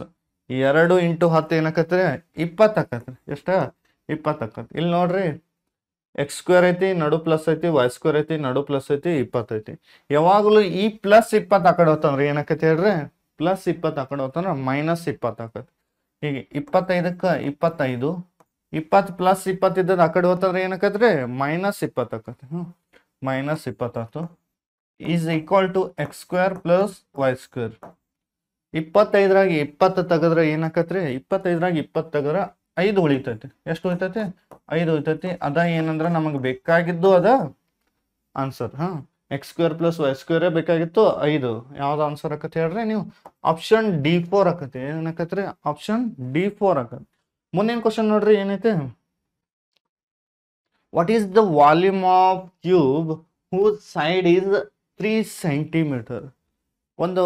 ಎರಡು ಇಂಟು ಹತ್ತು ಏನಕತ್ರಿ ಇಪ್ಪತ್ತು ಆಕತ್ರಿ. ಎಷ್ಟ? ಇಪ್ಪತ್ತು ಆಕತ್ ಇಲ್ಲಿ ನೋಡ್ರಿ ಎಕ್ಸ್ ಸ್ಕ್ವೇರ್ ಐತಿ, ನಡು ಪ್ಲಸ್ ಐತಿ ವೈ ಸ್ಕ್ವೇರ್ ಐತಿ, ನಡು ಪ್ಲಸ್ ಐತಿ ಇಪ್ಪತ್ತೈತಿ ಯಾವಾಗಲೂ ಈ ಪ್ಲಸ್ ಇಪ್ಪತ್ತು ಆ ಕಡೆ ಹೋತಂದ್ರೆ ಏನಕತಿ ಹೇಳ್ರಿ? ಪ್ಲಸ್ ಇಪ್ಪತ್ತು ಆ ಕಡೆ ಹೋತಂದ್ರೆ ಮೈನಸ್ ಇಪ್ಪತ್ತು ಆಕತ್ ಹೀಗೆ ಇಪ್ಪತ್ತೈದಕ್ಕೆ ಇಪ್ಪತ್ತೈದು, ಇಪ್ಪತ್ತು ಪ್ಲಸ್ ಇಪ್ಪತ್ತಿದ್ದದ ಆ ಕಡೆ ಹೋತಂದ್ರೆ ಏನಕತ್ರಿ ಮೈನಸ್ ಇಪ್ಪತ್ತು ಹ್ಞೂ minus ಇಪ್ಪತ್ತಾತು is equal to X square plus Y square ಇಪ್ಪತ್ತೈದರಾಗ ಇಪ್ಪತ್ತು ತೆಗೆದ್ರೆ ಏನಾಕತ್ರಿ? ಇಪ್ಪತ್ತೈದರಾಗ ಇಪ್ಪತ್ತು ತೆಗೆದ್ರೆ ಐದು ಉಳಿತೈತಿ. ಎಷ್ಟು ಉಳಿತೈತಿ? ಐದು ಉಳಿತೈತಿ. ಅದ ಏನಂದ್ರೆ ನಮಗೆ ಬೇಕಾಗಿದ್ದು ಅದ ಆನ್ಸರ್ ಹಾ. ಎಕ್ಸ್ ಸ್ಕ್ವೇರ್ ಪ್ಲಸ್ ವೈ ಸ್ಕ್ವೇರೇ ಬೇಕಾಗಿತ್ತು ಐದು. ಯಾವ್ದು ಆನ್ಸರ್ ಆಕತಿ ಹೇಳ್ರಿ ನೀವು? ಆಪ್ಷನ್ ಡಿ ಫೋರ್ ಆಕತಿ ಏನಾಕತ್ರಿ? ಆಪ್ಷನ್ ಡಿ ಫೋರ್ ಆಕತಿ ಮುಂದಿನ ಕ್ವಶನ್ ನೋಡ್ರಿ ಏನೈತೆ? What is the volume of cube who side is three centimeter ಒಂದು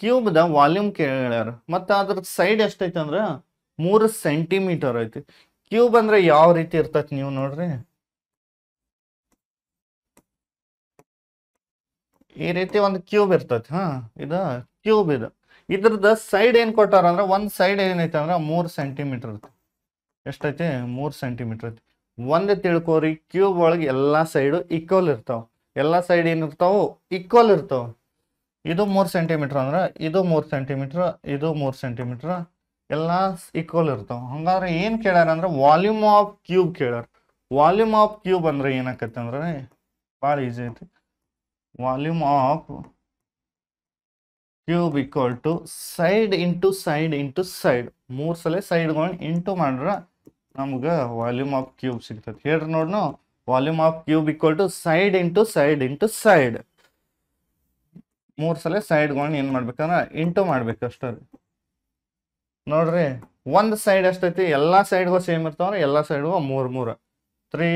ಕ್ಯೂಬ್ದ ವಾಲ್ಯೂಮ್ ಕೇಳ್ಯಾರ ಮತ್ತು ಅದ್ರ ಸೈಡ್ ಎಷ್ಟೈತೆ ಅಂದ್ರೆ ಮೂರು ಸೆಂಟಿಮೀಟರ್ ಐತಿ. ಕ್ಯೂಬ್ ಅಂದ್ರೆ ಯಾವ ರೀತಿ ಇರ್ತೈತಿ ನೀವು ನೋಡ್ರಿ. ಈ ರೀತಿ ಒಂದು ಕ್ಯೂಬ್ ಇರ್ತೈತಿ, ಹಾ, ಇದು ಕ್ಯೂಬ್ ಇದು. ಇದ್ರದ ಸೈಡ್ ಏನ್ ಕೊಟ್ಟಾರ ಅಂದ್ರೆ ಒಂದ್ ಸೈಡ್ ಏನೈತೆ ಅಂದ್ರೆ ಮೂರು ಸೆಂಟಿಮೀಟರ್ ಐತಿ. ಎಷ್ಟೈತಿ? ಮೂರು ಸೆಂಟಿಮೀಟರ್ ಐತಿ. ಒಂದು ತಿಳ್ಕೊರಿ, ಕ್ಯೂಬ್ ಒಳಗೆ ಎಲ್ಲಾ ಸೈಡು ಈಕ್ವಲ್ ಇರ್ತಾವ. ಎಲ್ಲಾ ಸೈಡ್ ಏನಿರ್ತಾವ ಈಕ್ವಲ್ ಇರ್ತಾವ. ಇದು ಮೂರು ಸೆಂಟಿಮೀಟ್ರ್ ಅಂದ್ರೆ ಇದು ಮೂರು ಸೆಂಟಿಮೀಟ್ರ್ ಇದು ಮೂರು ಸೆಂಟಿಮೀಟ್ರ್ ಎಲ್ಲ ಈಕ್ವಲ್ ಇರ್ತಾವ. ಹಂಗಾದ್ರೆ ಏನು ಕೇಳ್ಯಾರ ಅಂದ್ರೆ ವಾಲ್ಯೂಮ್ ಆಫ್ ಕ್ಯೂಬ್ ಕೇಳ್ಯಾರ. ವಾಲ್ಯೂಮ್ ಆಫ್ ಕ್ಯೂಬ್ ಅಂದ್ರೆ ಏನಾಕೈತೆ ಅಂದ್ರೆ ಭಾಳ ಈಸಿ ಐತಿ. Volume of cube equal to side into side into side ಮೂರು ಸಲ ಸೈಡ್ಗಳನ್ನ ಇಂಟು ಮಾಡ್ರೆ ನಮ್ಗೆ ವಾಲ್ಯೂಮ್ ಆಫ್ ಕ್ಯೂಬ್ ಸಿಗ್ತದೆ ಹೇಳ್ರಿ ನೋಡ್ನು. Volume of cube equal to side into side into side ಮೂರು ಸಲ ಸೈಡ್ಗಳನ್ನ ಏನು ಮಾಡ್ಬೇಕಂದ್ರೆ ಇಂಟು ಮಾಡ್ಬೇಕು ಅಷ್ಟೇ ನೋಡ್ರಿ, ಒಂದು ಸೈಡ್ ಎಷ್ಟೈತಿ? ಎಲ್ಲ ಸೈಡ್ಗೂ ಸೇಮ್ ಇರ್ತಾವ್ರೆ, ಎಲ್ಲ ಸೈಡ್ಗೂ ಮೂರು ಮೂರು. Three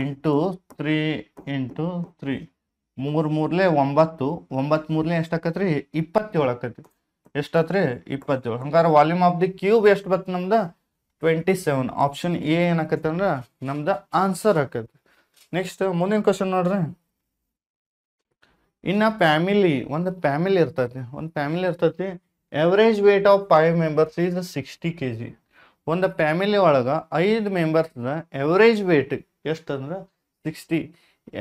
into three into three ಮೂರು ಮೂರ್ಲೆ ಒಂಬತ್ತು ಒಂಬತ್ತು ಮೂರ್ಲೆ ಎಷ್ಟಾಕತ್ರಿ? ಇಪ್ಪತ್ತೇಳು ಆಕತಿ ಎಷ್ಟಾತ್ರಿ? ಇಪ್ಪತ್ತೇಳು. ಹಂಗಾರೆ ವಾಲ್ಯೂಮ್ ಆಫ್ ದಿ ಕ್ಯೂಬ್ ಎಷ್ಟು ಬತ್ತು ನಮ್ದು? ಟ್ವೆಂಟಿ ಸೆವೆನ್ ಆಪ್ಷನ್ ಎ ಏನಾಕತ್ತೆ ಅಂದ್ರೆ ನಮ್ದು ಆನ್ಸರ್ ಆಕತಿ ನೆಕ್ಸ್ಟ್ ಮುಂದಿನ ಕ್ವಶನ್ ನೋಡ್ರಿ. ಇನ್ನ ಫ್ಯಾಮಿಲಿ, ಒಂದು ಫ್ಯಾಮಿಲಿ ಇರ್ತೈತಿ. ಒಂದು ಫ್ಯಾಮಿಲಿ ಇರ್ತೈತಿ average weight of five members is sixty K G ಒಂದು ಫ್ಯಾಮಿಲಿ ಒಳಗೆ ಐದು ಮೆಂಬರ್ಸ್ದ ಎವರೇಜ್ ವೇಟ್ ಎಷ್ಟು ಅಂದ್ರೆ? ಸಿಕ್ಸ್ಟಿ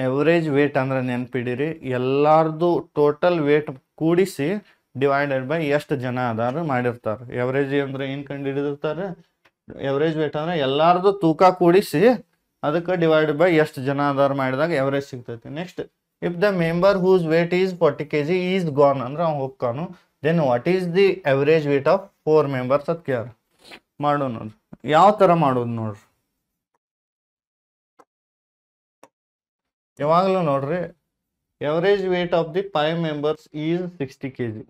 ಎವರೇಜ್ ವೇಟ್ ಅಂದ್ರೆ ನೆನ್ಪಿಡಿರಿ, ಎಲ್ಲಾರ್ದು ಟೋಟಲ್ ವೇಟ್ ಕೂಡಿಸಿ ಡಿವೈಡೆಡ್ ಬೈ ಎಷ್ಟು ಜನ ಅದಾರು ಮಾಡಿರ್ತಾರೆ. ಎವರೇಜ್ ಅಂದ್ರೆ ಏನು ಕಂಡು ಹಿಡಿದಿರ್ತಾರೆ ಎವರೇಜ್ ವೇಟ್ ಅಂದ್ರೆ ಎಲ್ಲಾರ್ದು ತೂಕ ಕೂಡಿಸಿ ಅದಕ್ಕೆ ಡಿವೈಡ್ ಬೈ ಎಷ್ಟು ಜನ ಅದಾರು ಮಾಡಿದಾಗ ಎವರೇಜ್ ಸಿಗ್ತೈತಿ. Next if the member whose weight is forty K G is gone ಅಂದ್ರೆ ಅವ್ನು ಹೋಗ್ತಾನು then what is the average weight of four members ಅದ್ ಕೇರ್ ಮಾಡೋಣ ನೋಡ್ರಿ ಯಾವ ಥರ ಮಾಡೋದು ನೋಡ್ರಿ. ಯಾವಾಗಲೂ ನೋಡ್ರಿ average weight of the five members is sixty K G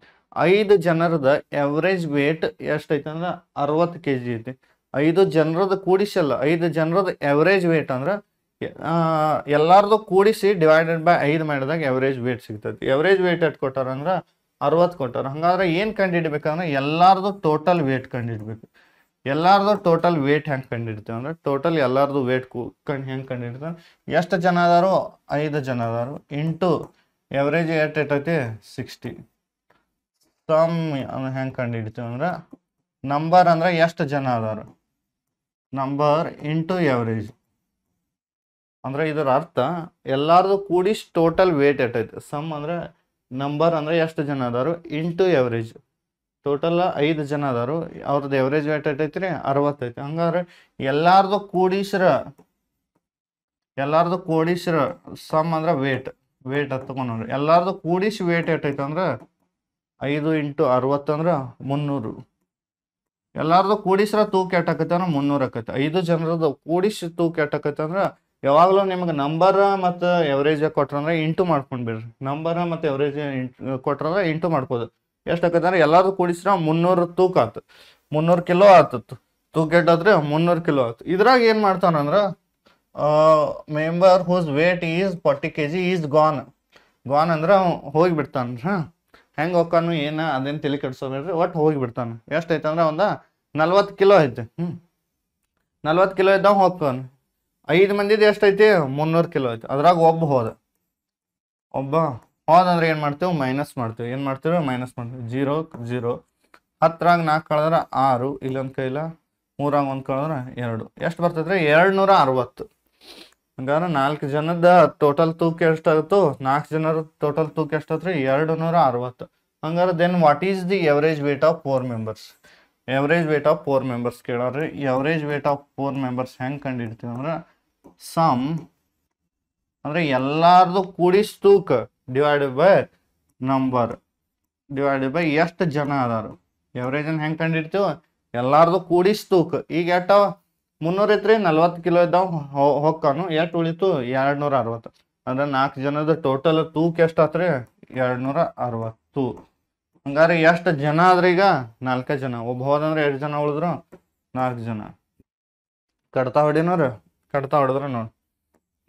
ಐದು ಜನರದ ಎವರೇಜ್ ವೇಟ್ ಎಷ್ಟೈತೆ ಅಂದ್ರೆ ಅರವತ್ತು ಕೆ ಜಿ ಐತಿ. ಐದು ಜನರದ ಕೂಡಿಸಲ್ಲ, ಐದು ಜನರದ ಎವರೇಜ್ ವೇಟ್ ಅಂದ್ರೆ ಎಲ್ಲಾರ್ದು ಕೂಡಿಸಿ ಡಿವೈಡೆಡ್ ಬೈ ಐದು ಮಾಡಿದಾಗ ಎವರೇಜ್ ವೇಟ್ ಸಿಗ್ತೈತಿ. ಎವರೇಜ್ ವೇಟ್ ಎಷ್ಟು ಕೊಟ್ಟಾರ ಅಂದ್ರೆ ಅರವತ್ತು ಕೊಟ್ಟಾರ. ಹಂಗಾದ್ರೆ ಏನು ಕಂಡಿಡ್ಬೇಕಂದ್ರೆ ಎಲ್ಲಾರ್ದು ಟೋಟಲ್ ವೇಟ್ ಕಂಡುಹಿಡ್ಬೇಕು ಎಲ್ಲಾರ್ದು ಟೋಟಲ್ ವೇಟ್ ಹೆಂಗೆ ಕಂಡುಹಿಡ್ತೇವೆ ಅಂದ್ರೆ ಟೋಟಲ್ ಎಲ್ಲಾರ್ದು ವೇಟ್ ಕಂಡು ಹೆಂಗೆ ಕಂಡುಹಿಡ್ತಾನೆ ಎಷ್ಟು ಜನ ಅದಾರೋ ಐದು ಜನ ಅದಾರು ಇಂಟು ಎವರೇಜ್ ಎಷ್ಟು ಎಷ್ಟೈತಿ? ಸಿಕ್ಸ್ಟಿ ಸಮ್ ಹೆಂಗೆ ಕಂಡುಹಿಡ್ತೀವಿ ಅಂದ್ರೆ ನಂಬರ್ ಅಂದ್ರೆ ಎಷ್ಟು ಜನ ಅದಾರು. ನಂಬರ್ ಇಂಟು ಎವರೇಜ್ ಅಂದ್ರೆ ಇದರ ಅರ್ಥ, ಎಲ್ಲರದು ಕೂಡಿ ಟೋಟಲ್ ವೇಟ್ ಎಟ್ಟೈತೆ. ಸಮ್ ಅಂದ್ರೆ ನಂಬರ್ ಅಂದ್ರೆ ಎಷ್ಟು ಜನ ಅದಾರು? ಇಂಟು ಎವರೇಜ್ ಟೋಟಲ್ ಐದು ಜನ ಅದಾರು. ಅವ್ರದ್ದು ಎವರೇಜ್ ವೇಟ್ ಎಟ್ಟೈತಿ ರೀ ಅರವತ್ತೈತಿ ಹಂಗಾದ್ರೆ ಎಲ್ಲರದು ಕೂಡಿಸ್ರ ಎಲ್ಲಾರ್ದು ಕೂಡಿಸ್ರ ಸಮ್ ಅಂದ್ರೆ ವೇಟ್ ವೇಟ್ ಅಂತ ತಗೊಂಡ್ರಿ ಎಲ್ಲಾರ್ದು ಕೂಡಿಸಿ ವೇಟ್ ಎಟ್ಟೈತೆ ಅಂದ್ರೆ ಐದು ಇಂಟು ಅರವತ್ತು ಅಂದ್ರೆ ಮುನ್ನೂರು. ಎಲ್ಲರದು ಕೂಡಿಸ್ರ ತೂಕ ಎಷ್ಟಾಕೈತೆ ಅಂದ್ರೆ ಮುನ್ನೂರು ಆಕೈತೆ. ಐದು ಜನರದ್ದು ಕೂಡಿಸಿ ತೂಕ ಎಷ್ಟಾಕೈತೆ ಅಂದ್ರೆ ಯಾವಾಗಲೂ ನಿಮ್ಗೆ ನಂಬರ್ ಮತ್ತು ಎವರೇಜ್ ಕೊಟ್ರಂದ್ರೆ ಇಂಟು ಮಾಡ್ಕೊಂಡು ಬಿಡ್ರಿ. ನಂಬರ ಮತ್ತು ಎವರೇಜ್ ಕೊಟ್ರಂದ್ರೆ ಇಂಟು ಮಾಡ್ಬೋದು. ಎಷ್ಟು ಅಂದ್ರೆ ಎಲ್ಲರೂ ಕೂಡಿಸ್ರ ಮುನ್ನೂರು ತೂಕ ಆತು. ಮುನ್ನೂರು ಕಿಲೋ ಆತತ್ತು. ತೂಕ ಎಷ್ಟಾದ್ರೆ ಮುನ್ನೂರು ಕಿಲೋ ಆಯ್ತು ಇದ್ರಾಗ ಏನು ಮಾಡ್ತಾನಂದ್ರೆ member whose weight is forty K G is gone gone ಅಂದ್ರೆ ಹೋಗಿಬಿಡ್ತಾನ ಹಾಂ. ಹೆಂಗೆ ಹೋಗ್ಕಾನು ಏನು ಅದೇನು ತಲೆ ಕೆಡ್ಸೋಬೇಡ್ರಿ ಒಟ್ಟು ಹೋಗಿಬಿಡ್ತಾನೆ ಎಷ್ಟು ಐತಂದ್ರೆ ಒಂದು ನಲ್ವತ್ತು ಕಿಲೋ ಐತೆ. ಹ್ಞೂ ನಲ್ವತ್ತು ಕಿಲೋ ಇದ್ದಾವೆ ಹೋಗ್ತಾನೆ. ಐದು ಮಂದಿದು ಎಷ್ಟೈತಿ? ಮುನ್ನೂರು ಕಿಲೋ ಐತಿ. ಅದ್ರಾಗ ಒಬ್ಬ ಹೋದ. ಒಬ್ಬ ಹೋದಂದ್ರೆ ಏನು ಮಾಡ್ತೀವಿ? ಮೈನಸ್ ಮಾಡ್ತೀವಿ. ಏನು ಮಾಡ್ತೀವಿ? ಮೈನಸ್ ಮಾಡ್ತೀವಿ. Zero zero. ಹತ್ತರಾಗ ನಾಲ್ಕು ಕಳೆದ್ರೆ ಆರು. ಇಲ್ಲೊಂದು ಕೈಲ ಮೂರಾಗ ಒಂದು ಕಳೆದ್ರೆ ಎರಡು. ಎಷ್ಟು ಬರ್ತೈತೆ ರೀ ಎರಡು ನೂರ ಅರವತ್ತು. ಹಂಗಾದ್ರೆ ನಾಲ್ಕು ಜನದ ಟೋಟಲ್ ತೂಕ ಎಷ್ಟಾಗುತ್ತೋ ನಾಲ್ಕು ಜನರ ಟೋಟಲ್ ತೂಕ ಎಷ್ಟಾತ್ರಿ ಎರಡು ನೂರ ಅರವತ್ತು. ಹಂಗಾರೆ then what is the average weight of four members average weight of four members ಕೇಳೋರಿ average weight of four members ಹೆಂಗೆ ಕಂಡಿಡ್ತೀವಿ ಅಂದ್ರೆ ಸಮ್ ಅಂದ್ರೆ ಎಲ್ಲಾರ್ದು ಕೂಡಿಸ್ ತೂಕ divided by number divided by ಎಷ್ಟು ಜನ ಅದಾರು? ಎವರೇಜನ್ ಹೆಂಗೆ ಕಂಡಿಡ್ತೀವಿ ಎಲ್ಲಾರ್ದು ಕೂಡಿಸ್ ತೂಕ ಈಗ ಎಟ್ಟ? ಮುನ್ನೂರ ಐತ್ರಿ ನಲ್ವತ್ತು ಕಿಲೋ ಇದ್ದಾವ ಹೊಕ್ಕನು. ಎಷ್ಟು ಉಳಿತು? ಎರಡು ನೂರ ಅರವತ್ತು. ಅಂದ್ರೆ ನಾಲ್ಕು ಜನದ ಟೋಟಲ್ ತೂಕ ಎಷ್ಟು ಆತ್ರಿ? ಎರಡು ನೂರ ಅರವತ್ತು. ಹಂಗಾರೆ ಎಷ್ಟು ಜನ ಆದ್ರೆ ಈಗ? ನಾಲ್ಕೇ ಜನ. ಒಬ್ಬ ಹೋದಂದ್ರೆ ಎಷ್ಟು ಜನ ಉಳಿದ್ರು? ನಾಲ್ಕು ಜನ. ಕಡ್ತಾ ಹೊಡಿನೋರ? ಕಡ್ತಾ ಹೊಡೆದ್ರ ನೋಡಿ.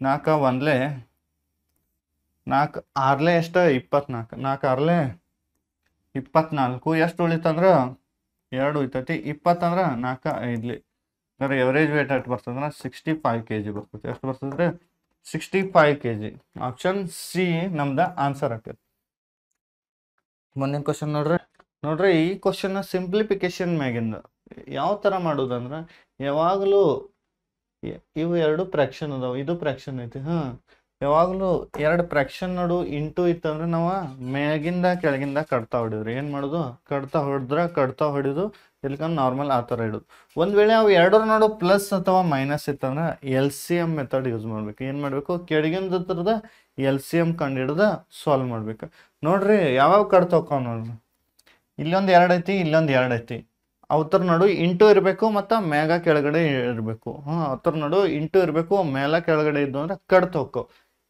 ನಾಲ್ಕ ಒಂದ್ಲೆ, ನಾಲ್ಕು ಆರ್ಲೆ ಎಷ್ಟು? ಇಪ್ಪತ್ನಾಲ್ಕು. ನಾಲ್ಕು ಆರ್ಲೆ, ಇಪ್ಪತ್ನಾಲ್ಕು. ಎಷ್ಟು ಉಳಿತಂದ್ರೆ? ಎರಡು ಉಳಿತೈತಿ. ಇಪ್ಪತ್ತಂದ್ರೆ ನಾಲ್ಕು ಐದ್ಲಿ. ಅಂದ್ರೆ ಎವರೇಜ್ ವೇಟ್ ಎಷ್ಟು ಬರ್ತದಂದ್ರೆ ಸಿಕ್ಸ್ಟಿ ಫೈವ್ ಕೆ ಜಿ ಬರ್ತೈತಿ ಎಷ್ಟು ಬರ್ತದ್ರೆ sixty five K G option C ನಮ್ದು ಆನ್ಸರ್ ಆಗ್ತೈತಿ ಮುಂದಿನ ಕ್ವಶನ್ ನೋಡ್ರಿ. ನೋಡ್ರಿ, ಈ ಕ್ವಶನ್ ಸಿಂಪ್ಲಿಫಿಕೇಶನ್ ಮ್ಯಾಗಿಂದ ಯಾವ ಥರ ಮಾಡೋದಂದ್ರೆ, ಯಾವಾಗಲೂ ಇವು ಎರಡು ಫ್ರ್ಯಾಕ್ಷನ್ ಅದಾವ. ಇದು ಫ್ರ್ಯಾಕ್ಷನ್ ಐತಿ. ಹಾ ಯಾವಾಗಲೂ ಎರಡು ಫ್ರ್ಯಾಕ್ಷನ್ ನೋಡು ಇಂಟು ಇತ್ತಂದ್ರೆ ನಾವು ಮ್ಯಾಗಿಂದ ಕೆಳಗಿಂದ ಕಡ್ತಾ ಹೊಡಿದ್ರಿ ಏನು ಮಾಡೋದು? ಕಡ್ತಾ ಹೊಡೆದ್ರೆ ಕಡ್ತಾ ಹೊಡಿದು ಇಲ್ಕಂದ್ರೆ ನಾರ್ಮಲ್ ಆ ಥರ ಇಡೋದು. ಒಂದು ವೇಳೆ ಅವು ಎರಡರ ನೋಡು ಪ್ಲಸ್ ಅಥವಾ ಮೈನಸ್ ಇತ್ತಂದ್ರೆ L C M method use ಮಾಡ್ಬೇಕು. ಏನು ಮಾಡಬೇಕು? ಕೆಳಗಿಂದ ಹತ್ರದ ಎಲ್ ಸಿ ಎಂ ಕಂಡು ಸಾಲ್ವ್ ಮಾಡ್ಬೇಕು. ನೋಡ್ರಿ ಯಾವಾಗ ಕಡ್ತಾವ ನೋಡ್ರಿ ಇಲ್ಲೊಂದು ಎರಡು ಐತಿ, ಇಲ್ಲೊಂದು ಎರಡು ಐತಿ. ಅವತರ ನಡು ಇಂಟು ಇರಬೇಕು ಮತ್ತು ಮ್ಯಾಗ ಕೆಳಗಡೆ ಇರಬೇಕು. ಹಾಂ ಅವತ್ತರ ನಡು ಇಂಟು ಇರಬೇಕು ಮೇಲ ಕೆಳಗಡೆ ಇದ್ದು ಅಂದ್ರೆ ಕಡ್ತ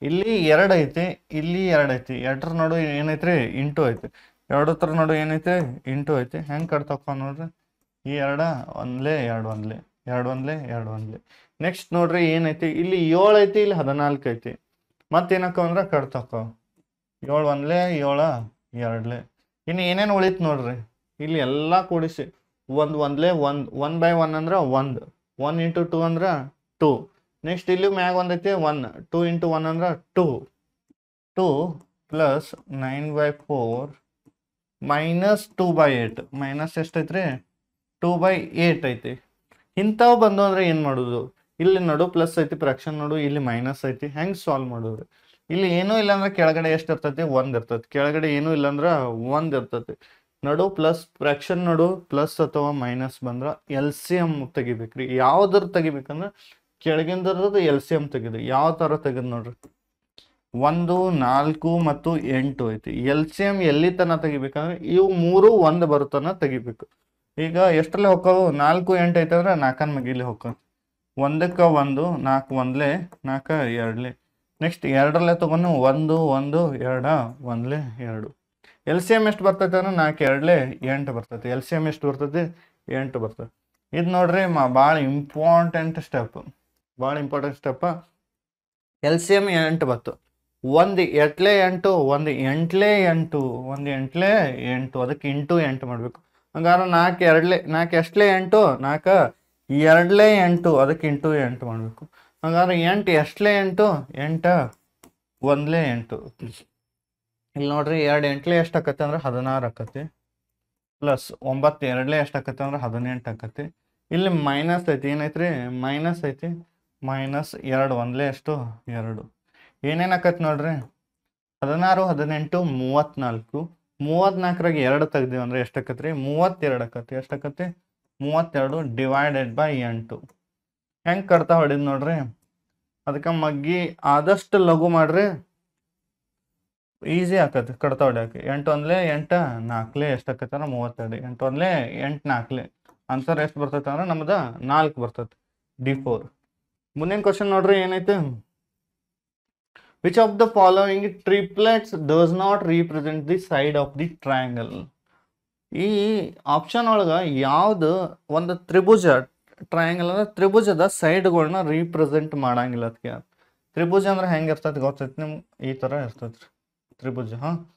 ಇಲ್ಲಿ ಎರಡು ಐತಿ, ಇಲ್ಲಿ ಎರಡು ಐತಿ. ಎರಡರ ನಡು ಏನೈತ್ರಿ? ಇಂಟು ಐತಿ. ಎರಡತ್ರ ನಡು ಏನೈತೆ ಇಂಟು ಐತಿ. ಹೆಂಗೆ ಕಡ್ತ ಹೋಕ್ಕೋ ನೋಡ್ರಿ? ಈ ಎರಡ ಒಂದ್ಲೆ, ಎರಡು ಒಂದ್ಲೆ ಎರಡು ಒಂದ್ಲೆ ಎರಡು ಒಂದ್ಲೆ. ನೆಕ್ಸ್ಟ್ ನೋಡ್ರಿ ಏನೈತಿ? ಇಲ್ಲಿ ಏಳು ಐತಿ, ಇಲ್ಲಿ ಹದಿನಾಲ್ಕು ಐತಿ. ಮತ್ತೇನಕ್ಕ ಅಂದ್ರೆ ಕಡ್ತಕ್ಕೋ ಏಳು ಒಂದ್ಲೆ, ಏಳ ಎರಡ್ಲೆ. ಇನ್ನು ಏನೇನು ಉಳಿತು ನೋಡ್ರಿ? ಇಲ್ಲಿ ಎಲ್ಲ ಕೂಡಿಸಿ. ಒಂದು ಒಂದ್ಲೆ ಒಂದು ಒನ್ ಬೈ ಒನ್ ಅಂದ್ರೆ ಒಂದು ಒನ್ ಇಂಟು ಟೂ ಅಂದ್ರೆ ಟೂ ನೆಕ್ಸ್ಟ್ ಇಲ್ಲಿ ಮ್ಯಾಗ ಒಂದೈತಿ ಒನ್ ಟೂ ಇಂಟು ಒನ್ ಅಂದ್ರೆ two two plus nine by four minus two by eight minus ಎಷ್ಟೈತ್ರಿ ಟೂ ಬೈ ಏಟ್ ಐತಿ. ಇಂಥವು ಬಂದು ಅಂದ್ರೆ ಏನು ಮಾಡೋದು? ಇಲ್ಲಿ ನಡು ಪ್ಲಸ್ ಐತಿ ಫ್ರಾಕ್ಷನ್ ನೋಡು ಇಲ್ಲಿ ಮೈನಸ್ ಐತಿ, ಹೆಂಗೆ ಸಾಲ್ವ್ ಮಾಡೋದು? ಇಲ್ಲಿ ಏನೂ ಇಲ್ಲ ಅಂದ್ರೆ ಕೆಳಗಡೆ ಎಷ್ಟು ಇರ್ತೈತಿ? ಒಂದ್ ಇರ್ತೈತಿ. ಕೆಳಗಡೆ ಏನೂ ಇಲ್ಲ ಅಂದ್ರೆ ಒಂದ್ ಇರ್ತೈತಿ. ನಡು ಪ್ಲಸ್ ಫ್ರಾಕ್ಷನ್ ನಡು ಪ್ಲಸ್ ಅಥವಾ ಮೈನಸ್ ಬಂದ್ರೆ ಎಲ್ ಸಿ ಎಂ ತೆಗಿಬೇಕ್ರಿ. ಯಾವ್ದಾರ ತೆಗಿಬೇಕಂದ್ರೆ ಕೆಳಗಿಂದರದ ಎಲ್ ಸಿ ಎಂ ತೆಗಿದ್ರಿ ಯಾವ ತರ ತೆಗೆದ್ ನೋಡ್ರಿ. ಒಂದು, ನಾಲ್ಕು ಮತ್ತು ಎಂಟು ಐತಿ. ಎಲ್ ಸಿ ಎಂ ಎಲ್ಲಿ ತನ ತೆಗಿಬೇಕಂದ್ರೆ ಇವು ಮೂರು ಒಂದು ಬರುತ್ತನ ತೆಗಿಬೇಕು. ಈಗ ಎಷ್ಟರಲ್ಲಿ ಹೊಕ್ಕವು? ನಾಲ್ಕು, ಎಂಟು ಐತೆ ಅಂದ್ರೆ ನಾಲ್ಕನ್ ಮಗಿಲಿ ಹೊಕ್ಕ ಒಂದಕ್ಕೆ ಒಂದು, ನಾಲ್ಕು ಒಂದ್ಲೆ, ನಾಲ್ಕು ಎರಡ್ಲೆ. ನೆಕ್ಸ್ಟ್ ಎರಡರಲ್ಲೇ ತಗೊಂಡು ಒಂದು ಒಂದು, ಎರಡ, ಒಂದ್ಲೆ, ಎರಡು. ಎಲ್ ಸಿ ಎಂ ಎಷ್ಟು ಬರ್ತೈತೆ ಅಂದ್ರೆ ನಾಲ್ಕು, ಎರಡಲೇ ಎಂಟು ಬರ್ತೈತೆ. ಎಲ್ ಸಿ ಎಂ ಎಷ್ಟು ಬರ್ತೈತಿ? ಎಂಟು ಬರ್ತದೆ ಇದು ನೋಡ್ರಿ, ಮಾ ಭಾಳ ಇಂಪಾರ್ಟೆಂಟ್ ಸ್ಟೆಪ್ ಭಾಳ important step L C M ಎಂಟು ಬತ್ತು. ಒಂದು ಎಟ್ಲೆ ಎಂಟು, ಒಂದು ಎಂಟ್ಲೇ ಎಂಟು, ಒಂದು ಎಂಟ್ಲೆ ಎಂಟು, ಅದಕ್ಕೆ ಇಂಟು ಎಂಟು ಮಾಡಬೇಕು. ಹಂಗಾದ್ರೆ ನಾಲ್ಕು, ಎರಡ್ಲೆ, ನಾಲ್ಕು ಎಷ್ಟಲೆ ಎಂಟು? ನಾಲ್ಕು ಎರಡ್ಲೆ ಎಂಟು, ಅದಕ್ಕೆ ಇಂಟು ಎಂಟು ಮಾಡಬೇಕು. ಹಂಗಾದ್ರೆ ಎಂಟು ಎಷ್ಟಲೆ ಎಂಟು? ಎಂಟು ಒಂದಲೇ ಎಂಟು. ಇಲ್ಲಿ ನೋಡ್ರಿ ಎರಡು ಎಂಟ್ಲೆ ಎಷ್ಟು ಆಕತಿ ಅಂದ್ರೆ ಹದಿನಾರು ಆಕತಿ ಪ್ಲಸ್ ಒಂಬತ್ತು ಎರಡ್ಲೆ ಎಷ್ಟು ಆಕತಿ ಅಂದ್ರೆ ಹದಿನೆಂಟು ಆಕತಿ ಇಲ್ಲಿ ಮೈನಸ್ ಐತಿ, ಏನೈತ್ರಿ? ಮೈನಸ್ ಐತಿ. ಮೈನಸ್ ಎರಡು ಒಂದ್ಲೆ ಎಷ್ಟು? ಎರಡು. ಏನೇನು ಆಕತಿ ನೋಡ್ರಿ? ಹದಿನಾರು, ಹದಿನೆಂಟು, ಮೂವತ್ತ್ನಾಲ್ಕು. ಮೂವತ್ನಾಲ್ಕರಾಗ ಎರಡು ತೆಗ್ದೀವಿ ಅಂದ್ರೆ ಎಷ್ಟು ರೀ ಮೂವತ್ತೆರಡು ಆಕತಿ ಎಷ್ಟು ಆಕತಿ ಮೂವತ್ತೆರಡು ಡಿವೈಡೆಡ್ ಬೈ ಎಂಟು. ಹೆಂಗೆ ಕಡ್ತಾ ಹೊಡಿದ್ ನೋಡ್ರಿ? ಅದಕ್ಕೆ ಮಗ್ಗಿ ಆದಷ್ಟು ಲಘು ಮಾಡ್ರಿ. ಈಸಿ ಆಕತಿ ಕಡ್ತಾ ಹೊಡ್ಯಾಕೆ. ಎಂಟು ಒಂದ್ಲೆ, ಎಂಟ ನಾಲ್ಕಲೆ ಎಷ್ಟು ಆಕೈತಂದ್ರೆ ಮೂವತ್ತೆರಡು. ಎಂಟು ಒಂದ್ಲೆ, ಎಂಟು ನಾಲ್ಕಲೆ ಆನ್ಸರ್ ಎಷ್ಟು ಬರ್ತೈತೆ ಅಂದ್ರೆ ನಮ್ದು ನಾಲ್ಕು ಬರ್ತೈತೆ. ಡಿ ಫೋರ್ ಮುಂದಿನ ಕ್ವಶನ್ ನೋಡ್ರಿ, ಏನೈತೆ? Which of the following triplets does not represent the side of the triangle ಈ ಆಪ್ಷನ್ ಒಳಗೆ ಯಾವ್ದು ಒಂದು ತ್ರಿಭುಜ ಟ್ರಯಾಂಗಲ್ ಅಂದ್ರೆ ತ್ರಿಭುಜದ ಸೈಡ್ಗಳನ್ನ ರೀಪ್ರೆಸೆಂಟ್ ಮಾಡಂಗಿಲ್ಲ ಅದಕ್ಕೆ ತ್ರಿಭುಜ ಅಂದ್ರೆ ಹೆಂಗೆ ಇರ್ತೈತಿ ಗೊತ್ತೈತಿ ನಿಮ್ಗೆ? ಈ ಥರ ಇರ್ತೈತಿ ತ್ರಿಭುಜ, ಹಾ?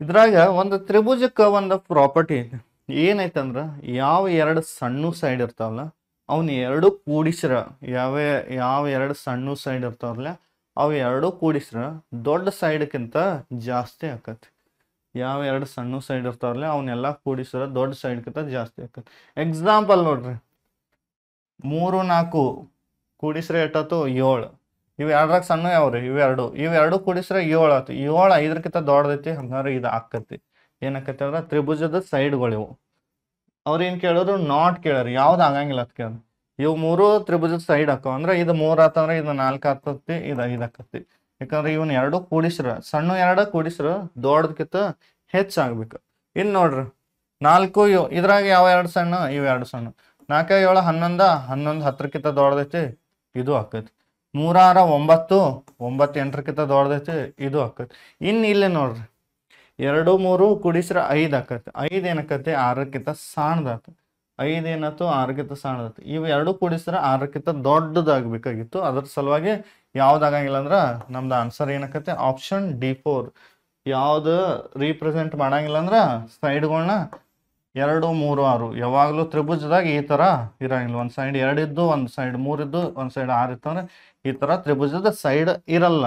ಇದ್ರಾಗ ಒಂದು ತ್ರಿಭುಜಕ್ಕೆ ಒಂದು ಪ್ರಾಪರ್ಟಿ ಐತೆ. ಏನೈತಂದ್ರೆ, ಯಾವ ಎರಡು ಸಣ್ಣ ಸೈಡ್ ಇರ್ತಾವಲ್ಲ ಅವನ್ನ ಎರಡು ಕೂಡಿಸ್ರ, ಯಾವ ಯಾವ ಎರಡು ಸಣ್ಣ ಸೈಡ್ ಇರ್ತಾವಲ್ಲ, ಅವು ಎರಡು ಕೂಡಿಸ್ರ ದೊಡ್ಡ ಸೈಡ್ಕ್ಕಿಂತ ಜಾಸ್ತಿ ಆಕತಿ ಯಾವ ಎರಡು ಸಣ್ಣ ಸೈಡ್ ಇರ್ತಾವಲ್ಲ ಅವನ್ನೆಲ್ಲ ಕೂಡಿಸ್ರ ದೊಡ್ಡ ಸೈಡ್ಕ್ಕಿಂತ ಜಾಸ್ತಿ ಆಕತಿ ಎಕ್ಸಾಂಪಲ್ ನೋಡ್ರಿ. ಮೂರು ನಾಲ್ಕು ಕೂಡಿಸ್ರೆ ಎಷ್ಟಾತು ಏಳು. ಇವು ಎರಡರಾಗ ಸಣ್ಣ ಯಾವ್ರಿ ಇವೆರಡು ಇವೆರಡು ಕೂಡಿಸ್ರೆ ಏಳು ಆತು. ಏಳು ಐದರಕ್ಕಿಂತ ದೊಡ್ಡದೈತಿ, ಹಂಗಾರೆ ಇದು ಆಕತಿ. ಏನಾಕತಿ ಅಂದ್ರೆ ತ್ರಿಭುಜದ ಸೈಡ್ಗಳು ಇವು. ಅವ್ರು ಏನು ಕೇಳೋರು ನಾಟ್ ಕೇಳೋರು, ಯಾವ್ದು ಆಗಂಗಿಲ್ಲ ಕೇಳೋರು ಇವು ಮೂರು ತ್ರಿಭುಜದ ಸೈಡ್ ಹಾಕೋ ಅಂದ್ರೆ ಇದು ಮೂರು ಆತಂದ್ರೆ ಇದು ನಾಲ್ಕು ಆತತಿ, ಇದು ಐದು ಆಕತಿ. ಯಾಕಂದ್ರೆ ಇವನ್ ಎರಡು ಕೂಡಿಸ್ರ, ಸಣ್ಣ ಎರಡು ಕೂಡಿಸ್ರ ದೊಡ್ಡದಕ್ಕಿಂತ ಹೆಚ್ಚಾಗ್ಬೇಕು. ಇನ್ ನೋಡ್ರಿ, ನಾಲ್ಕು ಇವು, ಇದ್ರಾಗ ಯಾವ ಎರಡು ಸಣ್ಣ, ಇವು ಎರಡು ಸಣ್ಣ. ನಾಲ್ಕು ಏಳು ಹನ್ನೊಂದ, ಹನ್ನೊಂದು ಹತ್ತರಕ್ಕಿಂತ ದೊಡ್ಡದೈತಿ, ಇದು ಆಕೈತಿ. ಮೂರಾರ ಒಂಬತ್ತು ಒಂಬತ್ತು ಎಂಟರಕ್ಕಿಂತ ದೊಡ್ಡದೈತಿ ಇದು ಆಕತಿ. ಇನ್ನು ಇಲ್ಲಿ ನೋಡ್ರಿ, ಎರಡು ಮೂರು ಕುಡಿಸ್ರ ಐದು ಆಕತಿ. ಐದು ಏನಕತಿ ಆರಕ್ಕಿಂತ ಸಣ್ಣದಾತು ಐದು ಏನಾಯ್ತು ಆರಕ್ಕಿಂತ ಸಣ್ಣದಾತು ಇವು ಎರಡು ಕುಡಿಸ್ರ ಆರಕ್ಕಿಂತ ದೊಡ್ಡದಾಗಬೇಕಾಗಿತ್ತು. ಅದ್ರ ಸಲುವಾಗಿ ಯಾವ್ದಾಗಂಗಿಲ್ಲ ಅಂದ್ರೆ ನಮ್ದು ಆನ್ಸರ್ ಏನಕತಿ ಆಪ್ಷನ್ ಡಿ ಫೋರ್ ಯಾವ್ದು ರೀಪ್ರೆಸೆಂಟ್ ಮಾಡಂಗಿಲ್ಲ ಅಂದ್ರೆ ಸೈಡ್ಗಳನ್ನ ಎರಡು, ಮೂರು, ಆರು. ಯಾವಾಗಲೂ ತ್ರಿಭುಜದಾಗ ಈ ಥರ ಇರಂಗಿಲ್ಲ. ಒಂದು ಸೈಡ್ ಎರಡಿದ್ದು ಒಂದು ಸೈಡ್ ಮೂರಿದ್ದು ಒಂದು ಸೈಡ್ ಆರು ಇತ್ತು ಅಂದ್ರೆ ಈ ಥರ ತ್ರಿಭುಜದ ಸೈಡ್ ಇರಲ್ಲ.